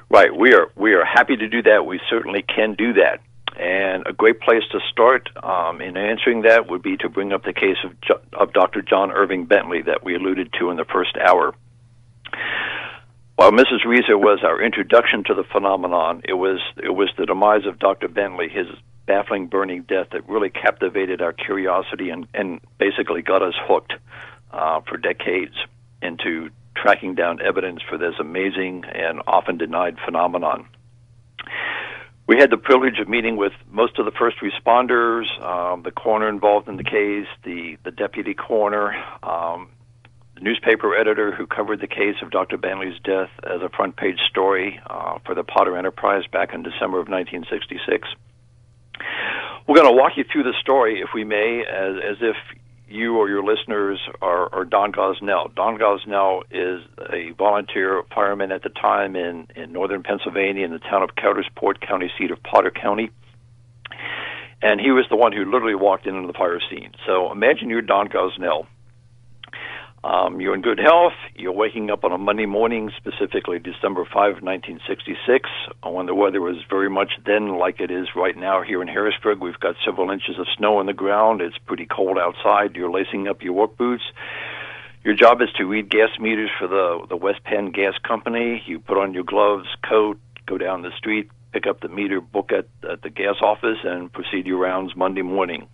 Right. We are we are happy to do that. We certainly can do that. And a great place to start um, in answering that would be to bring up the case of, of Dr. John Irving Bentley that we alluded to in the first hour. While Mrs. Reeser was our introduction to the phenomenon, it was it was the demise of Dr. Bentley, his baffling burning death, that really captivated our curiosity and, and basically got us hooked uh, for decades into tracking down evidence for this amazing and often denied phenomenon. We had the privilege of meeting with most of the first responders, um, the coroner involved in the case, the, the deputy coroner, um, the newspaper editor who covered the case of Dr. Bentley's death as a front page story uh, for the Potter Enterprise back in December of 1966. We're going to walk you through the story, if we may, as, as if you or your listeners are, are Don Gosnell. Don Gosnell is a volunteer fireman at the time in, in northern Pennsylvania in the town of Coudersport, county seat of Potter County. And he was the one who literally walked into the fire scene. So imagine you're Don Gosnell um, you're in good health. You're waking up on a Monday morning, specifically December 5, 1966, when the weather was very much then like it is right now here in Harrisburg. We've got several inches of snow on the ground. It's pretty cold outside. You're lacing up your work boots. Your job is to read gas meters for the, the West Penn Gas Company. You put on your gloves, coat, go down the street, pick up the meter book at, at the gas office, and proceed your rounds Monday morning.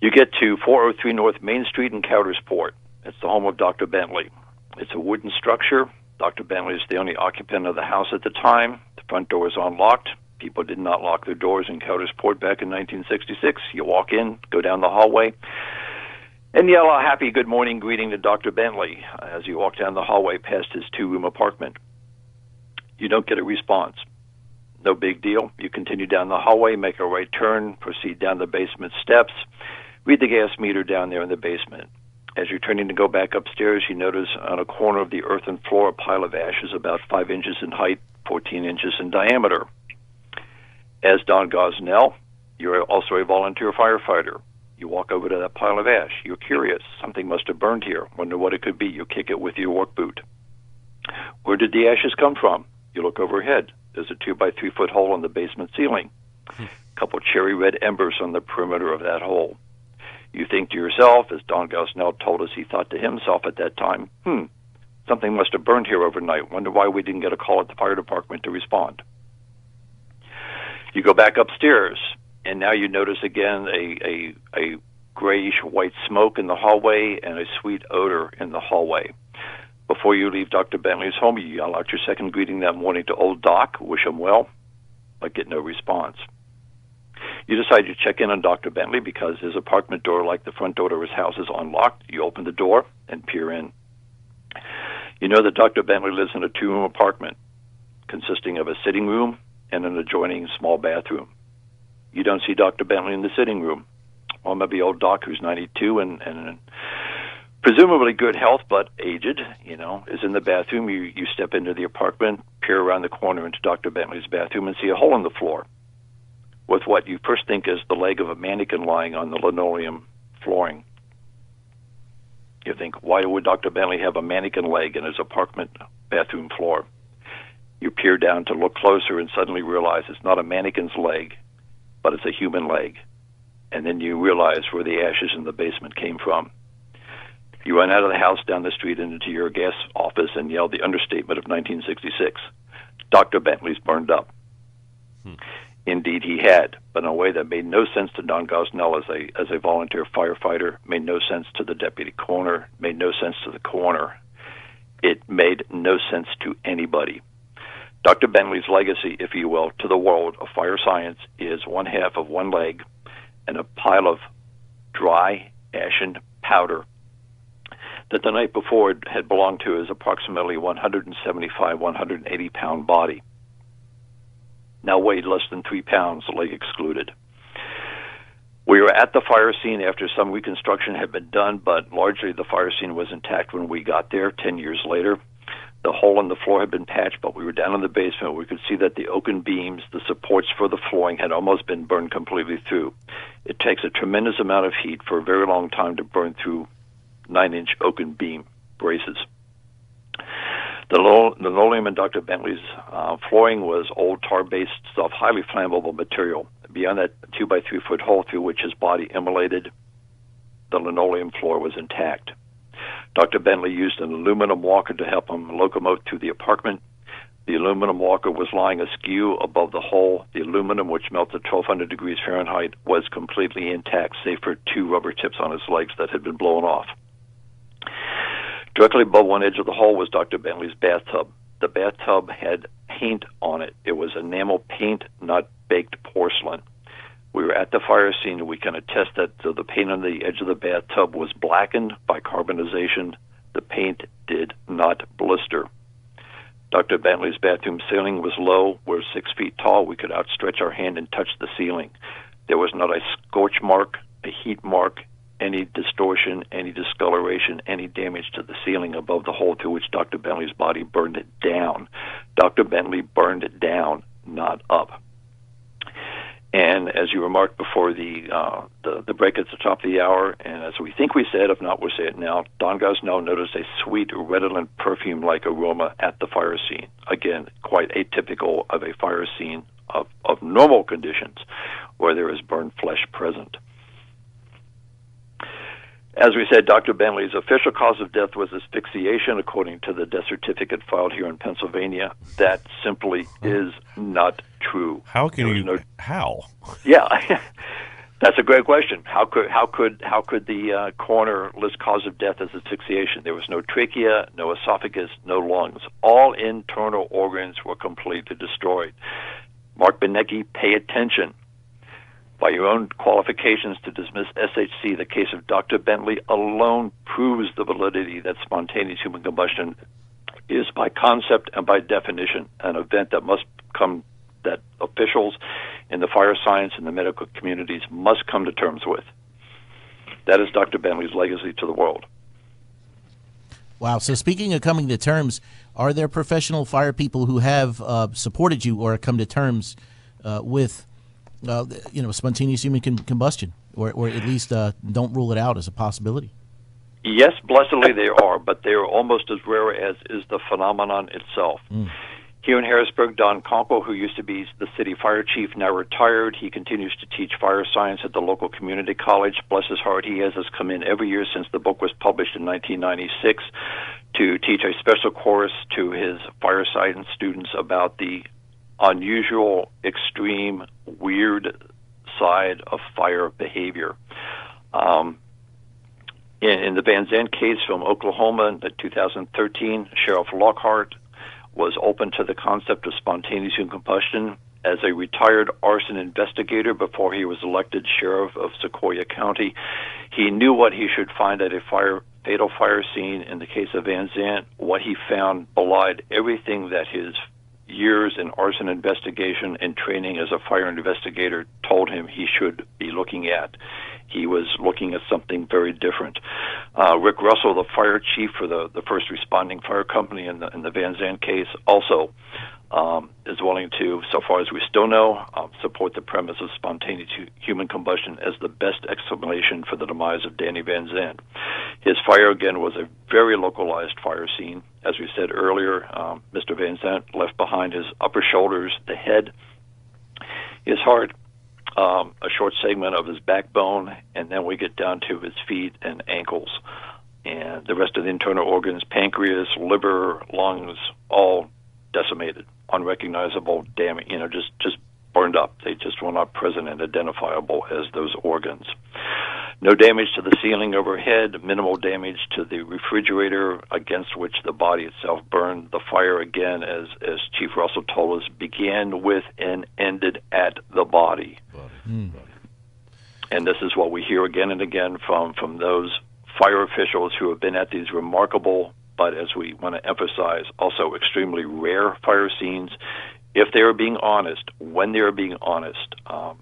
You get to 403 North Main Street in Coudersport. It's the home of Dr. Bentley. It's a wooden structure. Dr. Bentley is the only occupant of the house at the time. The front door is unlocked. People did not lock their doors in Coudersport back in 1966. You walk in, go down the hallway, and yell a happy good morning greeting to Dr. Bentley as you walk down the hallway past his two room apartment. You don't get a response. No big deal. You continue down the hallway, make a right turn, proceed down the basement steps read the gas meter down there in the basement. As you're turning to go back upstairs, you notice on a corner of the earthen floor a pile of ashes about five inches in height, 14 inches in diameter. As Don Gosnell, you're also a volunteer firefighter. You walk over to that pile of ash. You're curious. Something must have burned here. Wonder what it could be. You kick it with your work boot. Where did the ashes come from? You look overhead. There's a two by three foot hole in the basement ceiling. A couple cherry red embers on the perimeter of that hole. You think to yourself, as Don Gosnell told us he thought to himself at that time, hmm, something must have burned here overnight. Wonder why we didn't get a call at the fire department to respond. You go back upstairs, and now you notice again a, a, a grayish white smoke in the hallway and a sweet odor in the hallway. Before you leave Dr. Bentley's home, you yell out your second greeting that morning to old Doc, wish him well, but get no response. You decide to check in on Dr. Bentley because his apartment door, like the front door to his house, is unlocked. You open the door and peer in. You know that Dr. Bentley lives in a two room apartment consisting of a sitting room and an adjoining small bathroom. You don't see Dr. Bentley in the sitting room. Well, maybe old Doc, who's 92 and, and presumably good health but aged, you know, is in the bathroom. You, you step into the apartment, peer around the corner into Dr. Bentley's bathroom, and see a hole in the floor with what you first think is the leg of a mannequin lying on the linoleum flooring. You think, why would Dr. Bentley have a mannequin leg in his apartment bathroom floor? You peer down to look closer and suddenly realize it's not a mannequin's leg, but it's a human leg. And then you realize where the ashes in the basement came from. You run out of the house down the street and into your gas office and yell the understatement of 1966 Dr. Bentley's burned up. Hmm. Indeed, he had, but in a way that made no sense to Don Gosnell as a as a volunteer firefighter, made no sense to the deputy coroner, made no sense to the coroner. It made no sense to anybody. Dr. Bentley's legacy, if you will, to the world of fire science is one half of one leg and a pile of dry, ashen powder that the night before had belonged to his approximately 175, 180 pound body now weighed less than three pounds, leg excluded. We were at the fire scene after some reconstruction had been done, but largely the fire scene was intact when we got there 10 years later. The hole in the floor had been patched, but we were down in the basement. We could see that the oaken beams, the supports for the flooring, had almost been burned completely through. It takes a tremendous amount of heat for a very long time to burn through nine inch oaken beam braces. The linoleum in Dr. Bentley's uh, flooring was old tar based stuff, highly flammable material. Beyond that two by three foot hole through which his body immolated, the linoleum floor was intact. Dr. Bentley used an aluminum walker to help him locomote through the apartment. The aluminum walker was lying askew above the hole. The aluminum, which melted 1200 degrees Fahrenheit, was completely intact, save for two rubber tips on his legs that had been blown off. Directly above one edge of the hole was Dr. Bentley's bathtub. The bathtub had paint on it. It was enamel paint, not baked porcelain. We were at the fire scene, and we can attest that the paint on the edge of the bathtub was blackened by carbonization. The paint did not blister. Dr. Bentley's bathroom ceiling was low. We're six feet tall. We could outstretch our hand and touch the ceiling. There was not a scorch mark, a heat mark, any distortion, any discoloration, any damage to the ceiling above the hole through which Dr. Bentley's body burned it down. Dr. Bentley burned it down, not up. And as you remarked before the, uh, the the break at the top of the hour, and as we think we said, if not, we'll say it now. Don Gosnell noticed a sweet, redolent perfume-like aroma at the fire scene. Again, quite atypical of a fire scene of, of normal conditions, where there is burned flesh present. As we said, Dr. Bentley's official cause of death was asphyxiation, according to the death certificate filed here in Pennsylvania. That simply is not true. How can you? No, how? Yeah, that's a great question. How could how could how could the uh, coroner list cause of death as asphyxiation? There was no trachea, no esophagus, no lungs. All internal organs were completely destroyed. Mark Benecke, pay attention by your own qualifications to dismiss SHC, the case of Dr. Bentley alone proves the validity that spontaneous human combustion is, by concept and by definition, an event that must come, that officials in the fire science and the medical communities must come to terms with. That is Dr. Bentley's legacy to the world. Wow. So, speaking of coming to terms, are there professional fire people who have uh, supported you or come to terms uh, with uh, you know, spontaneous human combustion, or, or at least uh, don't rule it out as a possibility. Yes, blessedly they are, but they are almost as rare as is the phenomenon itself. Mm. Here in Harrisburg, Don Conkle, who used to be the city fire chief, now retired. He continues to teach fire science at the local community college. Bless his heart, he has us come in every year since the book was published in 1996 to teach a special course to his fire science students about the unusual, extreme, weird side of fire behavior. Um, in, in, the Van Zandt case from Oklahoma in 2013, Sheriff Lockhart was open to the concept of spontaneous combustion as a retired arson investigator before he was elected sheriff of Sequoyah County. He knew what he should find at a fire fatal fire scene in the case of Van Zandt. What he found belied everything that his years in arson investigation and training as a fire investigator told him he should be looking at. He was looking at something very different. Uh, Rick Russell, the fire chief for the, the first responding fire company in the, in the Van Zandt case, also um, is willing to, so far as we still know, uh, support the premise of spontaneous human combustion as the best explanation for the demise of Danny Van Zandt. His fire, again, was a very localized fire scene. As we said earlier, um, Mr. Van Zandt left behind his upper shoulders, the head, his heart, um, a short segment of his backbone, and then we get down to his feet and ankles. And the rest of the internal organs, pancreas, liver, lungs, all decimated unrecognizable damage, you know, just just burned up. They just were not present and identifiable as those organs. No damage to the ceiling overhead, minimal damage to the refrigerator against which the body itself burned. The fire, again, as, as Chief Russell told us, began with and ended at the body. body. Mm. And this is what we hear again and again from, from those fire officials who have been at these remarkable but as we want to emphasize, also extremely rare fire scenes. If they are being honest, when they are being honest, um,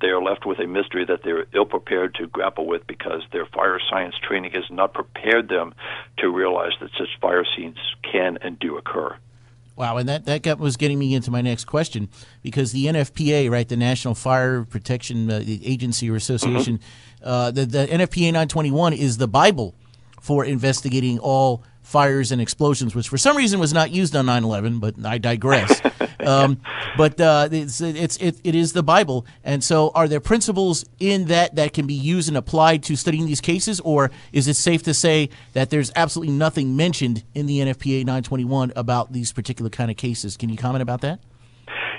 they are left with a mystery that they're ill prepared to grapple with because their fire science training has not prepared them to realize that such fire scenes can and do occur. Wow, and that, that got, was getting me into my next question because the NFPA, right, the National Fire Protection uh, Agency or Association, mm-hmm. uh, the, the NFPA 921 is the Bible for investigating all fires and explosions, which for some reason was not used on 9/11. But I digress. um, but uh, it's it's it, it is the Bible, and so are there principles in that that can be used and applied to studying these cases, or is it safe to say that there's absolutely nothing mentioned in the NFPA 921 about these particular kind of cases? Can you comment about that?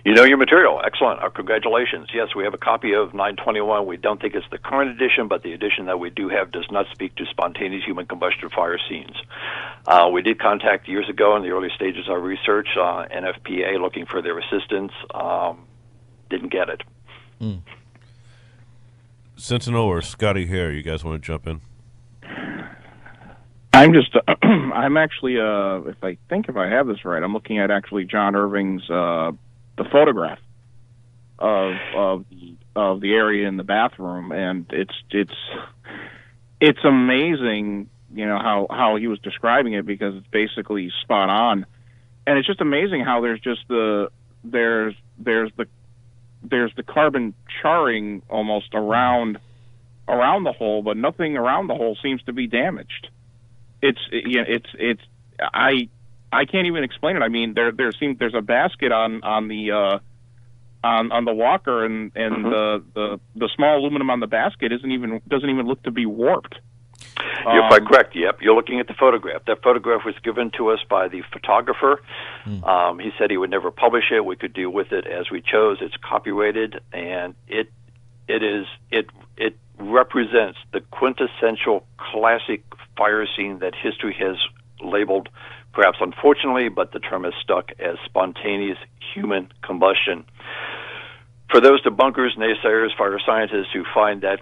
You know your material. Excellent. Uh, congratulations. Yes, we have a copy of 921. We don't think it's the current edition, but the edition that we do have does not speak to spontaneous human combustion fire scenes. Uh, we did contact years ago in the early stages of our research uh, NFPA looking for their assistance. Um, didn't get it. Mm. Sentinel or Scotty Hare, you guys want to jump in? I'm just, uh, I'm actually, uh, if I think if I have this right, I'm looking at actually John Irving's uh, the photograph of of of the area in the bathroom, and it's it's it's amazing, you know how how he was describing it because it's basically spot on, and it's just amazing how there's just the there's there's the there's the carbon charring almost around around the hole, but nothing around the hole seems to be damaged. It's know, it's it's I I can't even explain it. I mean, there there seems there's a basket on on the uh, on on the walker, and and mm-hmm. the the the small aluminum on the basket isn't even doesn't even look to be warped. You're um, quite correct. Yep, you're looking at the photograph. That photograph was given to us by the photographer. Mm. Um, he said he would never publish it. We could deal with it as we chose. It's copyrighted, and it it is it it represents the quintessential classic fire scene that history has labeled perhaps unfortunately, but the term is stuck as spontaneous human combustion. For those debunkers, naysayers, fire scientists who find that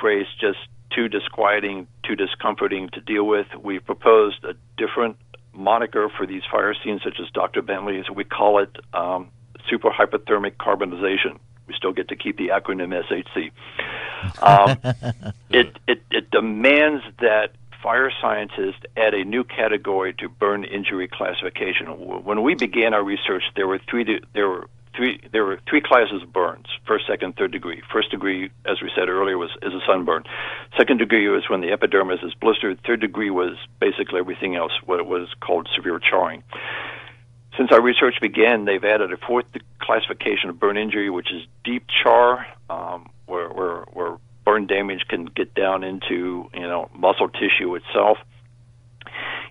phrase just too disquieting, too discomforting to deal with, we've proposed a different moniker for these fire scenes, such as Dr. Bentley's. We call it um, super hypothermic carbonization. We still get to keep the acronym SHC. Um, it, it, it demands that fire scientists add a new category to burn injury classification. When we began our research, there were three there were three there were three classes of burns: first, second, third degree. First degree, as we said earlier, was is a sunburn. Second degree was when the epidermis is blistered. Third degree was basically everything else, what it was called severe charring. Since our research began, they've added a fourth classification of burn injury, which is deep char, um, where, where, where burn damage can get down into you know muscle tissue itself.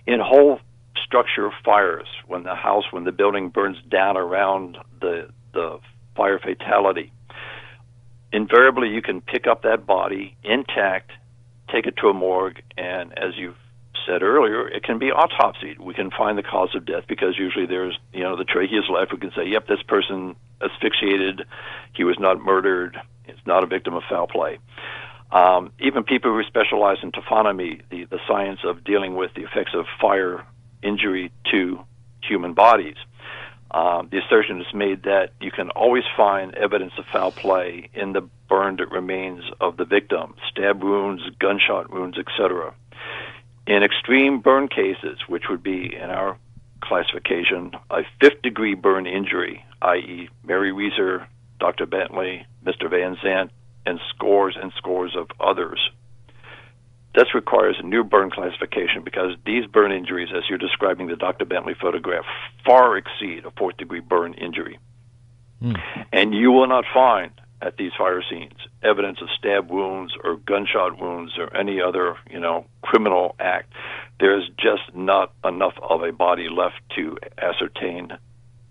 In whole structure of fires, when the house, when the building burns down around the the fire fatality, invariably you can pick up that body intact, take it to a morgue, and as you've said earlier, it can be autopsied. We can find the cause of death because usually there's, you know, the trachea is left. We can say, yep, this person asphyxiated. He was not murdered. It's not a victim of foul play. Um, even people who specialize in taphonomy, the, the science of dealing with the effects of fire injury to human bodies, um, the assertion is made that you can always find evidence of foul play in the burned remains of the victim, stab wounds, gunshot wounds, etc. In extreme burn cases, which would be in our classification a fifth degree burn injury, i.e., Mary Reeser, Dr. Bentley, Mr. Van Zandt, and scores and scores of others. This requires a new burn classification because these burn injuries, as you're describing the Dr. Bentley photograph, far exceed a fourth degree burn injury. Mm. And you will not find at these fire scenes evidence of stab wounds or gunshot wounds or any other, you know, criminal act. There's just not enough of a body left to ascertain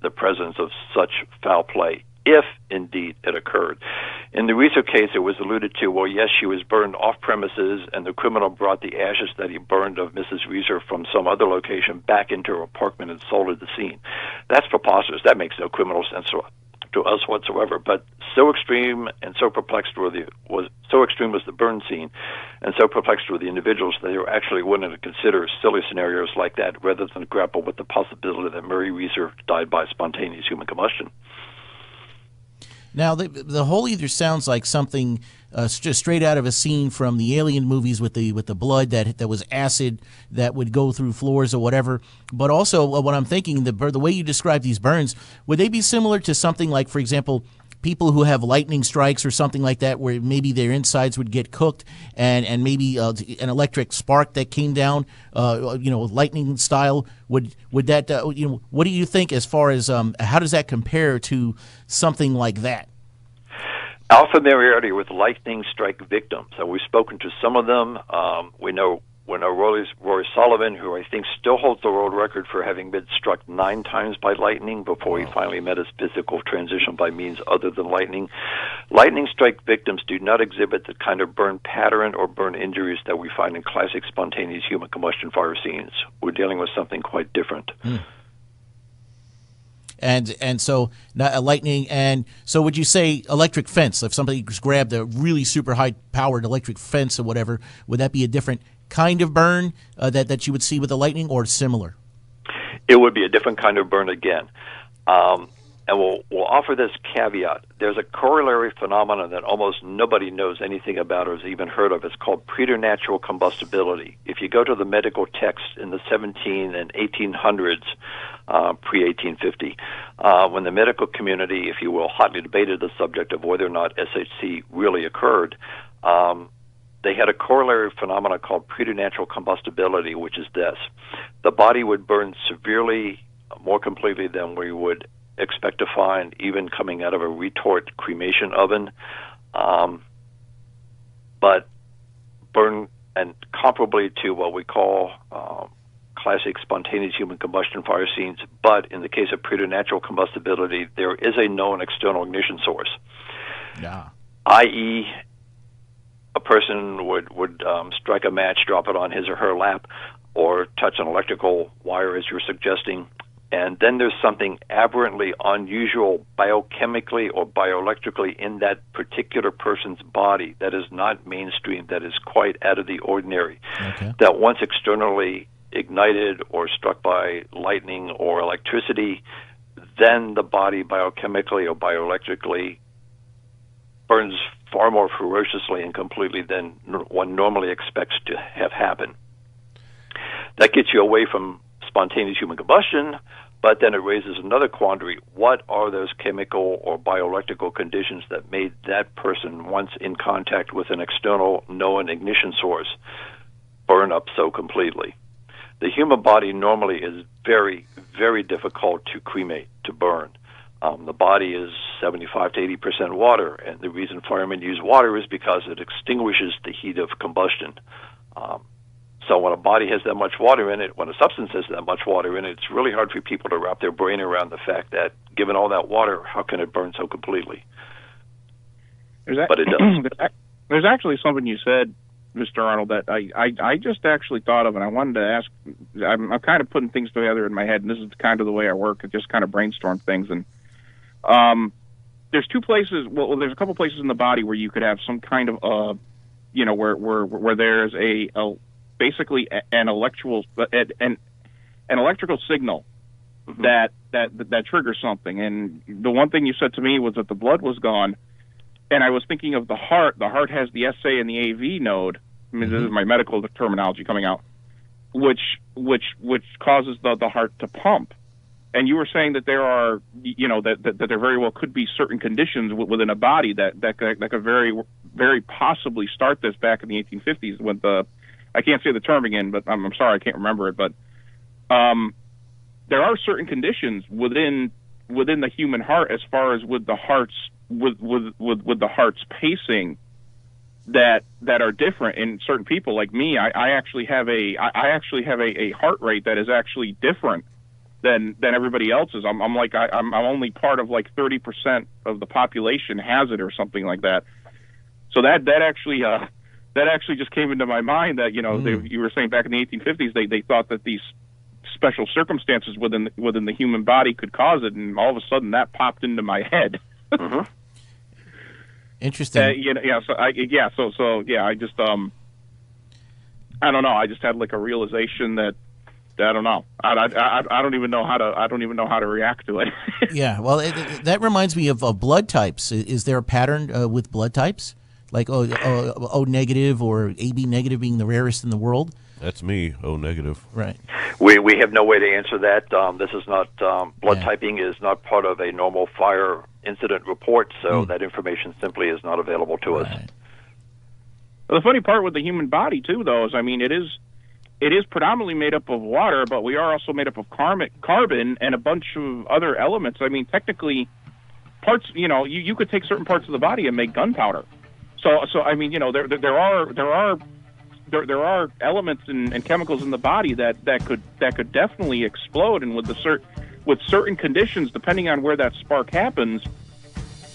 the presence of such foul play if indeed it occurred. In the Reeser case, it was alluded to, well, yes, she was burned off premises, and the criminal brought the ashes that he burned of Mrs. Reeser from some other location back into her apartment and sold at the scene. That's preposterous. That makes no criminal sense to us whatsoever. But so extreme and so perplexed were the was so extreme was the burn scene, and so perplexed were the individuals that they were actually willing to consider silly scenarios like that rather than grapple with the possibility that Mary Reeser died by spontaneous human combustion. Now, the, the whole either sounds like something uh, just straight out of a scene from the Alien movies with the with the blood that that was acid that would go through floors or whatever. But also, uh, what I'm thinking, the the way you describe these burns, would they be similar to something like, for example? People who have lightning strikes or something like that, where maybe their insides would get cooked, and and maybe uh, an electric spark that came down, uh, you know, lightning style, would would that uh, you know? What do you think as far as um, how does that compare to something like that? Our familiarity with lightning strike victims, and we've spoken to some of them. Um, we know we know Roy, Sullivan, who I think still holds the world record for having been struck nine times by lightning before he finally met his physical transition by means other than lightning. Lightning strike victims do not exhibit the kind of burn pattern or burn injuries that we find in classic spontaneous human combustion fire scenes. We're dealing with something quite different. Mm and and so not a lightning and so would you say electric fence if somebody grabbed a really super high powered electric fence or whatever would that be a different kind of burn uh, that that you would see with the lightning or similar it would be a different kind of burn again um, and we'll, we'll offer this caveat. There's a corollary phenomenon that almost nobody knows anything about or has even heard of. It's called preternatural combustibility. If you go to the medical text in the 17 and 1800s, uh, pre 1850, uh, when the medical community, if you will, hotly debated the subject of whether or not SHC really occurred, um, they had a corollary phenomenon called preternatural combustibility, which is this: the body would burn severely, more completely than we would expect to find even coming out of a retort cremation oven, um, but burn and comparably to what we call um, classic spontaneous human combustion fire scenes. But in the case of preternatural combustibility, there is a known external ignition source. Yeah. I.e., a person would would um, strike a match, drop it on his or her lap, or touch an electrical wire, as you're suggesting, and then there's something aberrantly unusual biochemically or bioelectrically in that particular person's body that is not mainstream, that is quite out of the ordinary. Okay. That once externally ignited or struck by lightning or electricity, then the body biochemically or bioelectrically burns far more ferociously and completely than one normally expects to have happen. That gets you away from spontaneous human combustion, but then it raises another quandary. What are those chemical or bioelectrical conditions that made that person, once in contact with an external known ignition source, burn up so completely? The human body normally is very, very difficult to cremate, to burn. Um, the body is 75 to 80 percent water, and the reason firemen use water is because it extinguishes the heat of combustion. Um, so when a body has that much water in it, when a substance has that much water in it, it's really hard for people to wrap their brain around the fact that, given all that water, how can it burn so completely? There's a- but it does. There's actually something you said, Mr. Arnold, that I, I, I just actually thought of, and I wanted to ask. I'm, I'm kind of putting things together in my head, and this is kind of the way I work. I just kind of brainstorm things, and um, there's two places. Well, there's a couple places in the body where you could have some kind of uh, you know, where where where there's a, a basically an electrical an an electrical signal mm-hmm. that that that triggers something. And the one thing you said to me was that the blood was gone, and I was thinking of the heart. The heart has the SA and the AV node. I mean, mm-hmm. this is my medical terminology coming out, which which which causes the the heart to pump. And you were saying that there are, you know, that, that, that there very well could be certain conditions within a body that that could, that could very very possibly start this back in the 1850s when the I can't say the term again, but I'm, I'm sorry, I can't remember it. But um, there are certain conditions within within the human heart, as far as with the heart's with with with, with the heart's pacing, that that are different in certain people. Like me, I, I actually have a I, I actually have a, a heart rate that is actually different than than everybody else's. I'm, I'm like I, I'm, I'm only part of like 30 percent of the population has it or something like that. So that that actually uh, that actually just came into my mind that you know mm. they, you were saying back in the 1850s they they thought that these special circumstances within the, within the human body could cause it, and all of a sudden that popped into my head. mm-hmm. Interesting. Uh, you know, yeah. So I yeah. So so yeah. I just um. I don't know. I just had like a realization that I don't know. I, I, I don't even know how to I don't even know how to react to it. yeah, well, it, it, that reminds me of, of, blood types. Is there a pattern uh, with blood types, like O, o, o negative or AB negative being the rarest in the world? That's me, O negative. Right. We we have no way to answer that. Um, this is not um, blood yeah. typing is not part of a normal fire incident report, so mm. that information simply is not available to right. us. Well, the funny part with the human body too, though, is I mean it is it is predominantly made up of water, but we are also made up of carbon and a bunch of other elements. I mean, technically, parts you know you, you could take certain parts of the body and make gunpowder. So so I mean you know there there, there are there are there, there are elements and, and chemicals in the body that, that could that could definitely explode, and with the cert with certain conditions, depending on where that spark happens,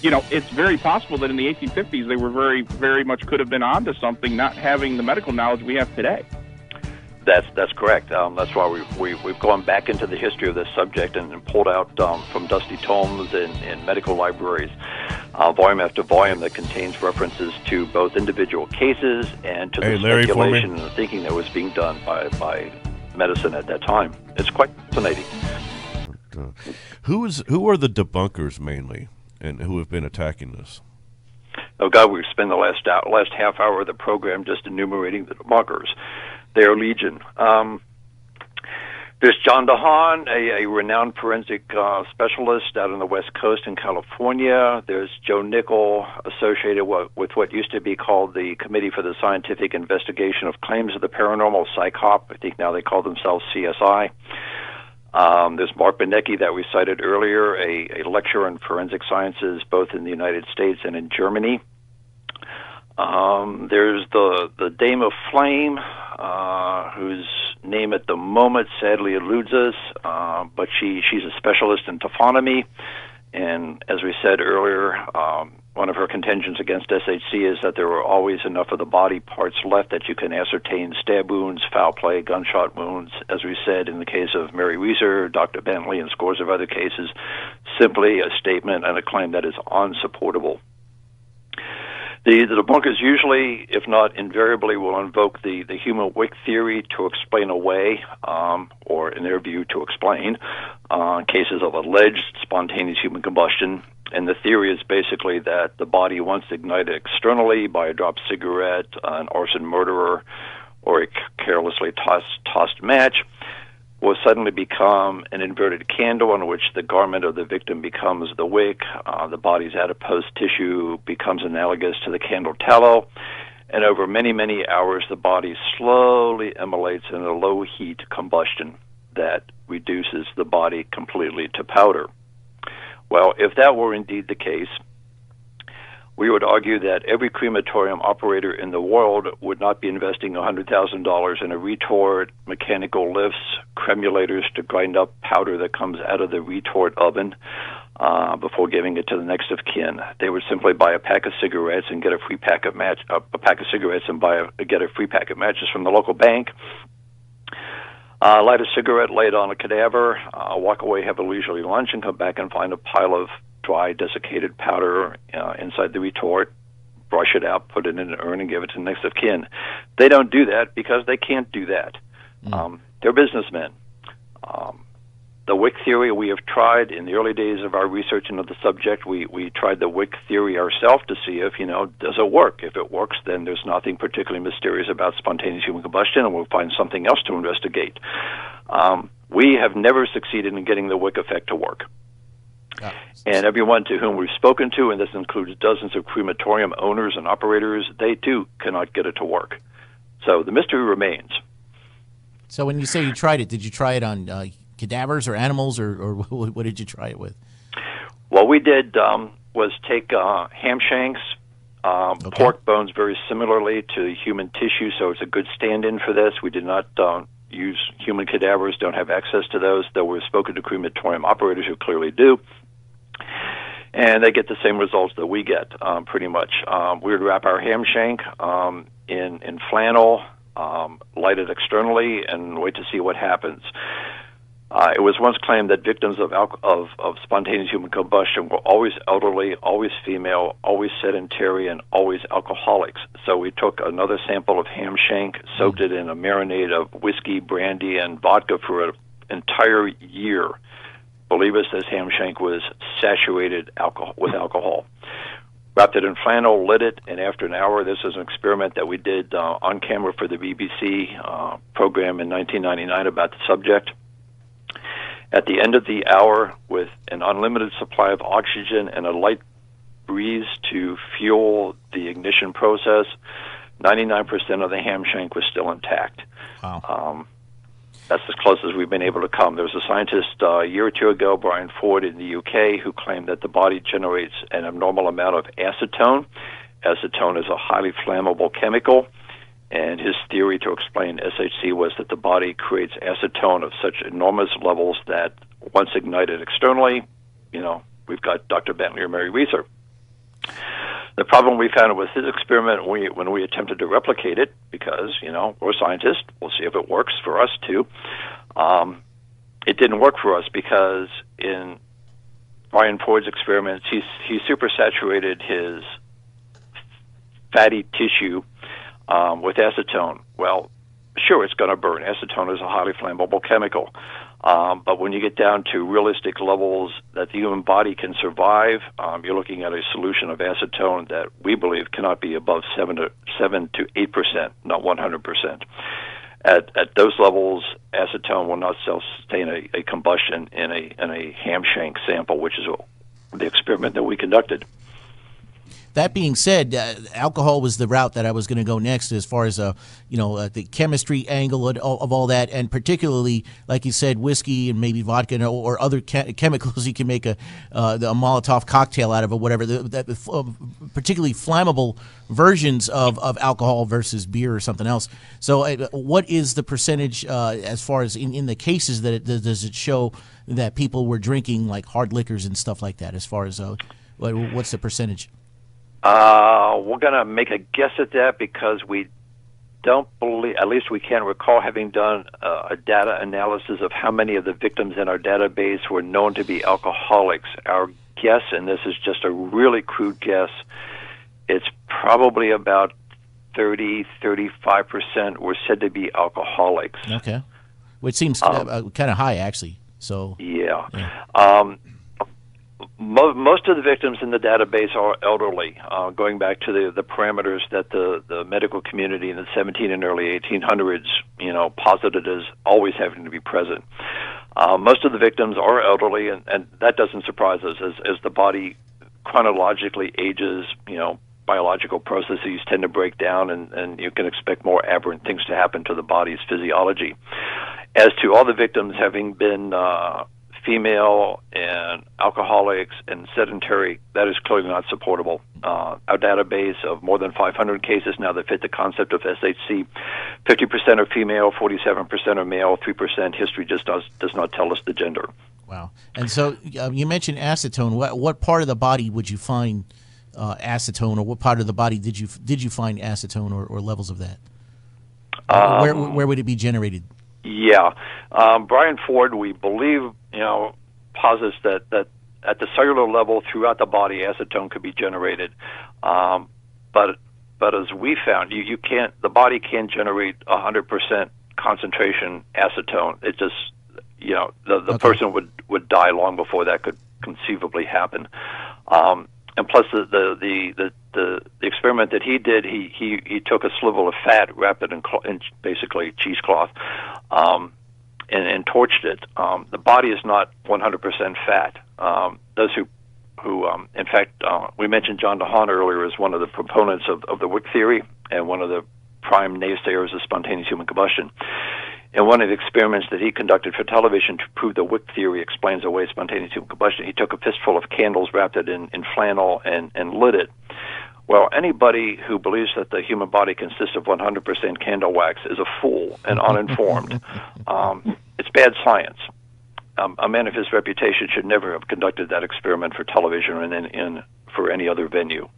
you know, it's very possible that in the 1850s they were very very much could have been onto something, not having the medical knowledge we have today. That's that's correct. Um, that's why we, we, we've gone back into the history of this subject and, and pulled out um, from dusty tomes and, in medical libraries, uh, volume after volume that contains references to both individual cases and to hey, the Larry, speculation and the thinking that was being done by, by medicine at that time. It's quite fascinating. Uh, who is who are the debunkers mainly, and who have been attacking this? Oh God, we've spent the last last half hour of the program just enumerating the debunkers their legion. Um, there's John DeHaan, a, a renowned forensic uh, specialist out on the West Coast in California. There's Joe Nickell, associated with, with what used to be called the Committee for the Scientific Investigation of Claims of the Paranormal, CSICOP. I think now they call themselves CSI. Um, there's Mark Benecke that we cited earlier, a, a lecturer in forensic sciences both in the United States and in Germany. Um, there's the the Dame of Flame, uh, whose name at the moment sadly eludes us, uh, but she she's a specialist in taphonomy, and as we said earlier, um, one of her contentions against SHC is that there were always enough of the body parts left that you can ascertain stab wounds, foul play, gunshot wounds. As we said in the case of Mary Reeser, Dr. Bentley, and scores of other cases, simply a statement and a claim that is unsupportable. The, the debunkers usually, if not invariably, will invoke the, the human wick theory to explain away, um, or in their view, to explain, uh, cases of alleged spontaneous human combustion. And the theory is basically that the body, once ignited externally by a dropped cigarette, an arson murderer, or a carelessly tossed, tossed match, will suddenly become an inverted candle in which the garment of the victim becomes the wick, uh, the body's adipose tissue becomes analogous to the candle tallow, and over many, many hours, the body slowly immolates in a low heat combustion that reduces the body completely to powder. Well, if that were indeed the case, we would argue that every crematorium operator in the world would not be investing $100,000 in a retort, mechanical lifts, cremulators to grind up powder that comes out of the retort oven uh, before giving it to the next of kin. They would simply buy a pack of cigarettes and get a free pack of match, uh, a pack of cigarettes and buy a, get a free pack of matches from the local bank. Uh, light a cigarette, lay it on a cadaver, uh, walk away, have a leisurely lunch, and come back and find a pile of dry, desiccated powder uh, inside the retort, brush it out, put it in an urn, and give it to the next of kin. They don't do that because they can't do that. Mm. Um, they're businessmen. Um, the wick theory we have tried in the early days of our research into the subject. We we tried the wick theory ourselves to see if you know does it work. If it works, then there's nothing particularly mysterious about spontaneous human combustion, and we'll find something else to investigate. Um, we have never succeeded in getting the wick effect to work. And everyone to whom we've spoken to, and this includes dozens of crematorium owners and operators, they too cannot get it to work. So the mystery remains. So when you say you tried it, did you try it on uh, cadavers or animals, or, or what did you try it with? What we did um, was take uh, ham shanks, um, okay. pork bones, very similarly to human tissue, so it's a good stand-in for this. We did not uh, use human cadavers; don't have access to those. Though we've spoken to crematorium operators who clearly do and they get the same results that we get, um, pretty much. Um, we would wrap our ham shank um, in in flannel, um, light it externally, and wait to see what happens. Uh, it was once claimed that victims of, of of spontaneous human combustion were always elderly, always female, always sedentary, and always alcoholics. So we took another sample of ham shank, soaked it in a marinade of whiskey, brandy, and vodka for an entire year. Believe us, this ham shank was saturated alcohol with alcohol. Wrapped it in flannel, lit it, and after an hour, this is an experiment that we did uh, on camera for the BBC uh, program in 1999 about the subject. At the end of the hour, with an unlimited supply of oxygen and a light breeze to fuel the ignition process, 99% of the ham shank was still intact. Wow. Um, that's as close as we've been able to come. There was a scientist uh, a year or two ago, Brian Ford in the UK, who claimed that the body generates an abnormal amount of acetone. Acetone is a highly flammable chemical, and his theory to explain SHC was that the body creates acetone of such enormous levels that once ignited externally, you know, we've got Dr. Bentley or Mary Reeser. The problem we found with his experiment we, when we attempted to replicate it, because you know we're scientists, we'll see if it works for us too. Um, it didn't work for us because in Brian Ford's experiments, he he supersaturated his fatty tissue um, with acetone. Well, sure, it's going to burn. Acetone is a highly flammable chemical. Um, but when you get down to realistic levels that the human body can survive, um, you're looking at a solution of acetone that we believe cannot be above seven to seven to eight percent, not one hundred percent. At at those levels, acetone will not self-sustain a, a combustion in a in a ham shank sample, which is the experiment that we conducted. That being said, uh, alcohol was the route that I was going to go next, as far as uh, you know uh, the chemistry angle of, of, all that, and particularly, like you said, whiskey and maybe vodka or, or other chemicals you can make a uh, a Molotov cocktail out of, or whatever. The, that, uh, particularly flammable versions of, of alcohol versus beer or something else. So, uh, what is the percentage as far as in, in the cases that it, does it show that people were drinking like hard liquors and stuff like that? As far as what's the percentage? Uh, we're going to make a guess at that because we don't believe, at least we can't recall having done uh, a data analysis of how many of the victims in our database were known to be alcoholics. Our guess, and this is just a really crude guess, it's probably about 30, 35% were said to be alcoholics. Okay. Which seems um, uh, kind of high, actually. So yeah. yeah. Um, most of the victims in the database are elderly, uh, going back to the, the parameters that the, the medical community in the 17 and early 1800s, you know, posited as always having to be present. Uh, most of the victims are elderly, and, and that doesn't surprise us as, as the body chronologically ages, you know, biological processes tend to break down, and, and you can expect more aberrant things to happen to the body's physiology. As to all the victims having been uh, female and alcoholics and sedentary, that is clearly not supportable. Uh, our database of more than 500 cases now that fit the concept of SHC, 50% are female, 47% are male, 3% history just does, does not tell us the gender. Wow. And so uh, you mentioned acetone. What, what part of the body would you find uh, acetone, or what part of the body did you did you find acetone or, or levels of that? Um, where, where would it be generated? Yeah, um, Brian Ford, we believe, you know, posits that that at the cellular level throughout the body, acetone could be generated, um, but but as we found, you you can't the body can't generate a hundred percent concentration acetone. It just you know the the okay. person would would die long before that could conceivably happen. Um, and plus the the the the, the, the experiment that he did, he he he took a sliver of fat, wrapped it in, cl- in basically cheesecloth, um, and, and torched it. Um, the body is not 100% fat. Um, those who who, um, in fact, uh, we mentioned John DeHaan earlier as one of the proponents of, of the Wick theory and one of the prime naysayers of spontaneous human combustion. In one of the experiments that he conducted for television to prove the Wick theory explains away spontaneous human combustion, he took a fistful of candles, wrapped it in, in flannel, and, and lit it. Well, anybody who believes that the human body consists of 100% candle wax is a fool and uninformed. um, it's bad science. Um, a man of his reputation should never have conducted that experiment for television and in, in for any other venue.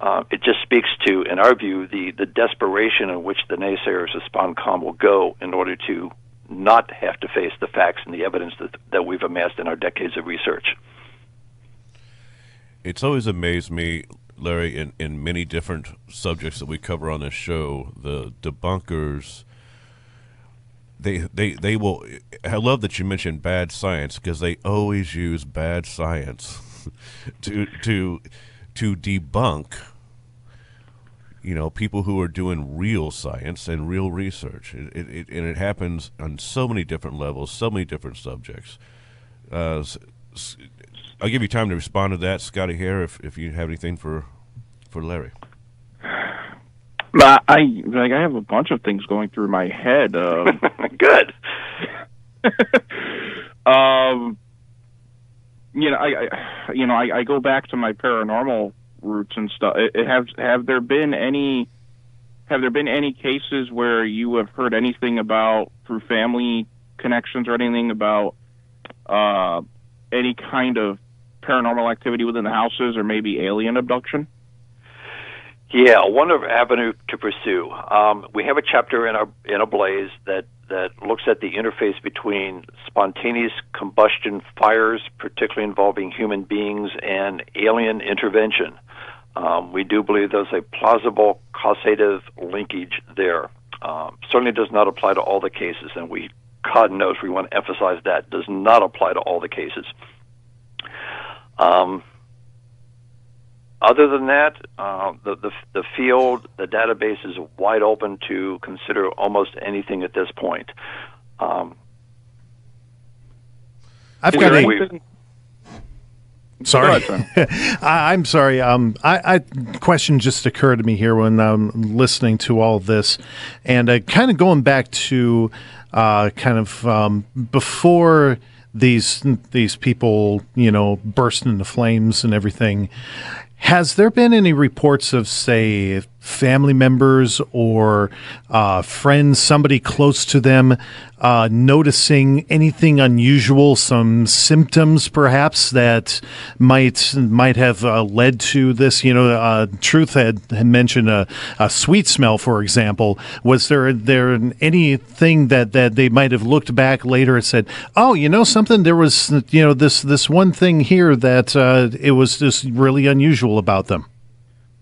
Uh, it just speaks to, in our view, the, the desperation in which the naysayers of SponCom will go in order to not have to face the facts and the evidence that, that we've amassed in our decades of research. It's always amazed me, Larry, in, in many different subjects that we cover on this show, the debunkers they they they will i love that you mentioned bad science because they always use bad science to to to debunk you know people who are doing real science and real research it, it, it and it happens on so many different levels so many different subjects uh, i'll give you time to respond to that scotty here if, if you have anything for for larry I like I have a bunch of things going through my head. Uh, Good. um, you know, I, I you know, I, I go back to my paranormal roots and stuff. It, it have have there been any have there been any cases where you have heard anything about through family connections or anything about uh, any kind of paranormal activity within the houses or maybe alien abduction? Yeah, one avenue to pursue. Um, we have a chapter in our in Ablaze that that looks at the interface between spontaneous combustion fires, particularly involving human beings, and alien intervention. Um, we do believe there's a plausible causative linkage there. Um, certainly does not apply to all the cases, and we, God knows, we want to emphasize that does not apply to all the cases. Um, other than that, uh, the, the, the field, the database is wide open to consider almost anything at this point. Um, I've got a. Sorry, I, am sorry. Um, I, I question just occurred to me here when I'm listening to all this, and uh, kind of going back to uh, kind of um, before these these people, you know, burst into flames and everything. Has there been any reports of, say, family members or uh, friends, somebody close to them, uh, noticing anything unusual, some symptoms perhaps that might might have uh, led to this? You know, uh, Truth had, had mentioned a, a, sweet smell, for example. Was there there anything that, that they might have looked back later and said, "Oh, you know something? There was you know this this one thing here that uh, it was just really unusual about them."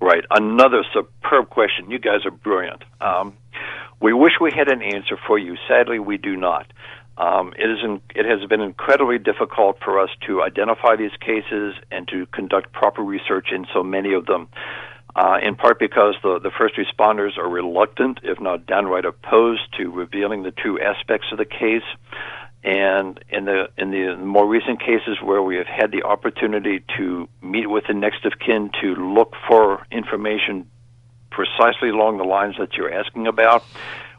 Right. Another superb question. You guys are brilliant. Um, we wish we had an answer for you. Sadly, we do not. Um, it, is in, it has been incredibly difficult for us to identify these cases and to conduct proper research in so many of them, uh, in part because the, the first responders are reluctant, if not downright opposed, to revealing the true aspects of the case. And in the in the more recent cases where we have had the opportunity to meet with the next of kin to look for information precisely along the lines that you're asking about,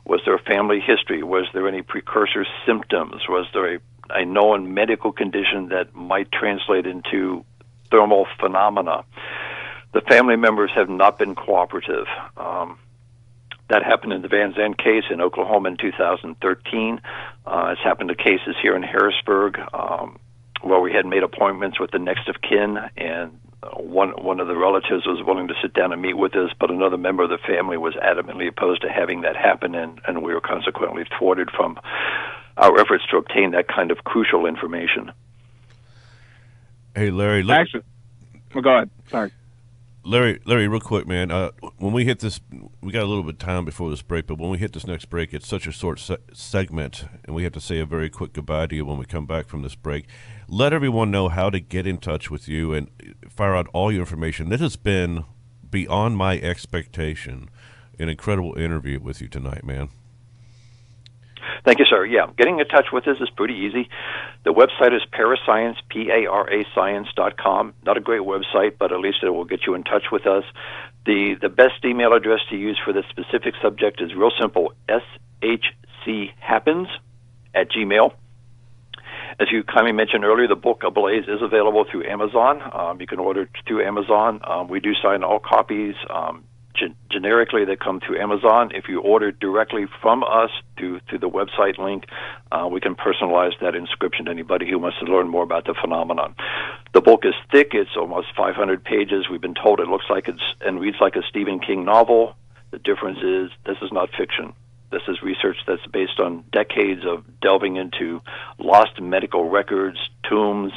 was there a family history? Was there any precursor symptoms? Was there a, a known medical condition that might translate into thermal phenomena? The family members have not been cooperative. Um, that happened in the Van Zandt case in Oklahoma in 2013. Uh, it's happened to cases here in Harrisburg um, where we had made appointments with the next of kin, and one one of the relatives was willing to sit down and meet with us, but another member of the family was adamantly opposed to having that happen, and, and we were consequently thwarted from our efforts to obtain that kind of crucial information. Hey, Larry. Look- Actually, well, go ahead. Sorry. Larry, Larry, real quick, man. Uh, when we hit this, we got a little bit of time before this break, but when we hit this next break, it's such a short se- segment, and we have to say a very quick goodbye to you when we come back from this break. Let everyone know how to get in touch with you and fire out all your information. This has been beyond my expectation. An incredible interview with you tonight, man. Thank you, sir. Yeah, getting in touch with us is pretty easy. The website is parascience, P-A-R-A science.com. Not a great website, but at least it will get you in touch with us. The, the best email address to use for this specific subject is real simple, shchappens at gmail. As you kindly mentioned earlier, the book Ablaze is available through Amazon. Um, you can order it through Amazon. Um, we do sign all copies. Um, gen- generically they come through Amazon. If you order directly from us through the website link, uh, we can personalize that inscription to anybody who wants to learn more about the phenomenon. The book is thick; it's almost 500 pages. We've been told it looks like it's and reads like a Stephen King novel. The difference is this is not fiction. This is research that's based on decades of delving into lost medical records, tombs,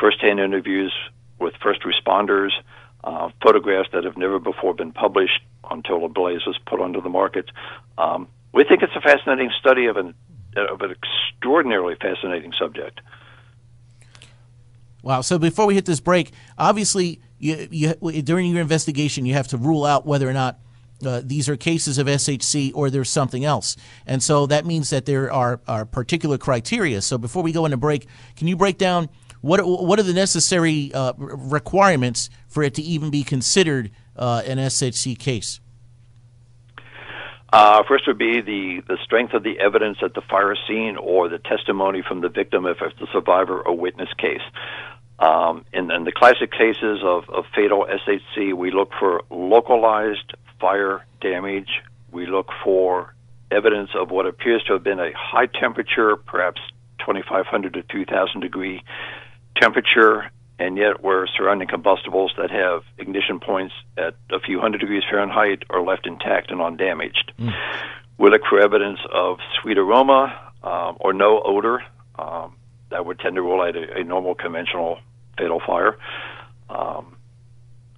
firsthand interviews with first responders, uh, photographs that have never before been published until Ablaze was put onto the market. Um, we think it's a fascinating study of an of an extraordinarily fascinating subject. Wow. So before we hit this break, obviously, you, you, during your investigation, you have to rule out whether or not uh, these are cases of SHC or there's something else. And so that means that there are, are particular criteria. So before we go into break, can you break down what, what are the necessary uh, requirements for it to even be considered uh, an SHC case? Uh, first would be the, the strength of the evidence at the fire scene or the testimony from the victim if it's a survivor or witness case. Um, in, in, the classic cases of, of fatal SHC, we look for localized fire damage. We look for evidence of what appears to have been a high temperature, perhaps 2,500 to 2,000 degree temperature and yet we're surrounding combustibles that have ignition points at a few hundred degrees Fahrenheit are left intact and undamaged. Mm. We look for evidence of sweet aroma um, or no odor. Um, that would tend to rule out a, a normal conventional fatal fire. Um,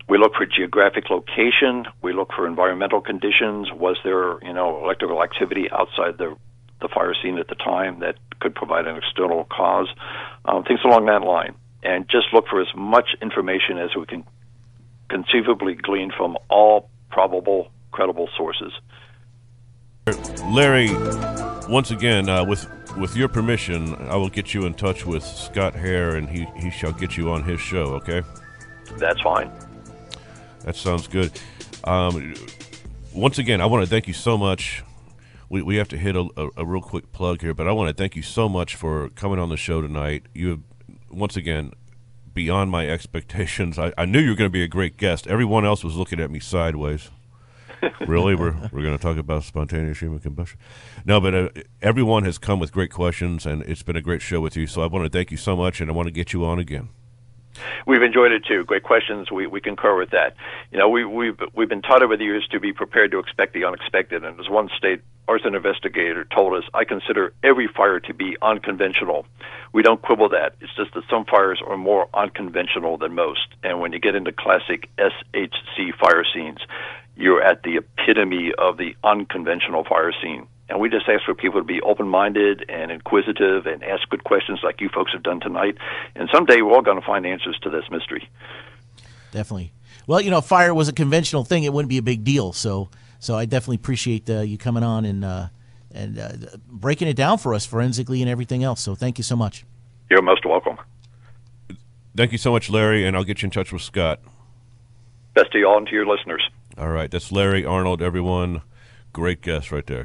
we look for geographic location. We look for environmental conditions. Was there, you know, electrical activity outside the the fire scene at the time that could provide an external cause? Um, things along that line and just look for as much information as we can conceivably glean from all probable, credible sources. Larry, once again, uh, with with your permission, I will get you in touch with Scott Hare, and he, he shall get you on his show. Okay? That's fine. That sounds good. Um, once again, I want to thank you so much. We, we have to hit a, a, a real quick plug here, but I want to thank you so much for coming on the show tonight. You have once again, beyond my expectations. I, I knew you were going to be a great guest. Everyone else was looking at me sideways. really, we're we're going to talk about spontaneous human combustion. No, but uh, everyone has come with great questions, and it's been a great show with you. So I want to thank you so much, and I want to get you on again. We've enjoyed it too. Great questions. We we concur with that. You know, we we've we've been taught over the years to be prepared to expect the unexpected. And as one state arson investigator told us, I consider every fire to be unconventional. We don't quibble that. It's just that some fires are more unconventional than most. And when you get into classic SHC fire scenes, you're at the epitome of the unconventional fire scene. And we just ask for people to be open minded and inquisitive and ask good questions like you folks have done tonight. And someday we're all going to find answers to this mystery. Definitely. Well, you know, fire was a conventional thing, it wouldn't be a big deal. So, so I definitely appreciate uh, you coming on and uh, and uh, breaking it down for us forensically and everything else. So, thank you so much. You're most welcome. Thank you so much, Larry, and I'll get you in touch with Scott. Best to you all and to your listeners. All right, that's Larry Arnold, everyone. Great guest right there.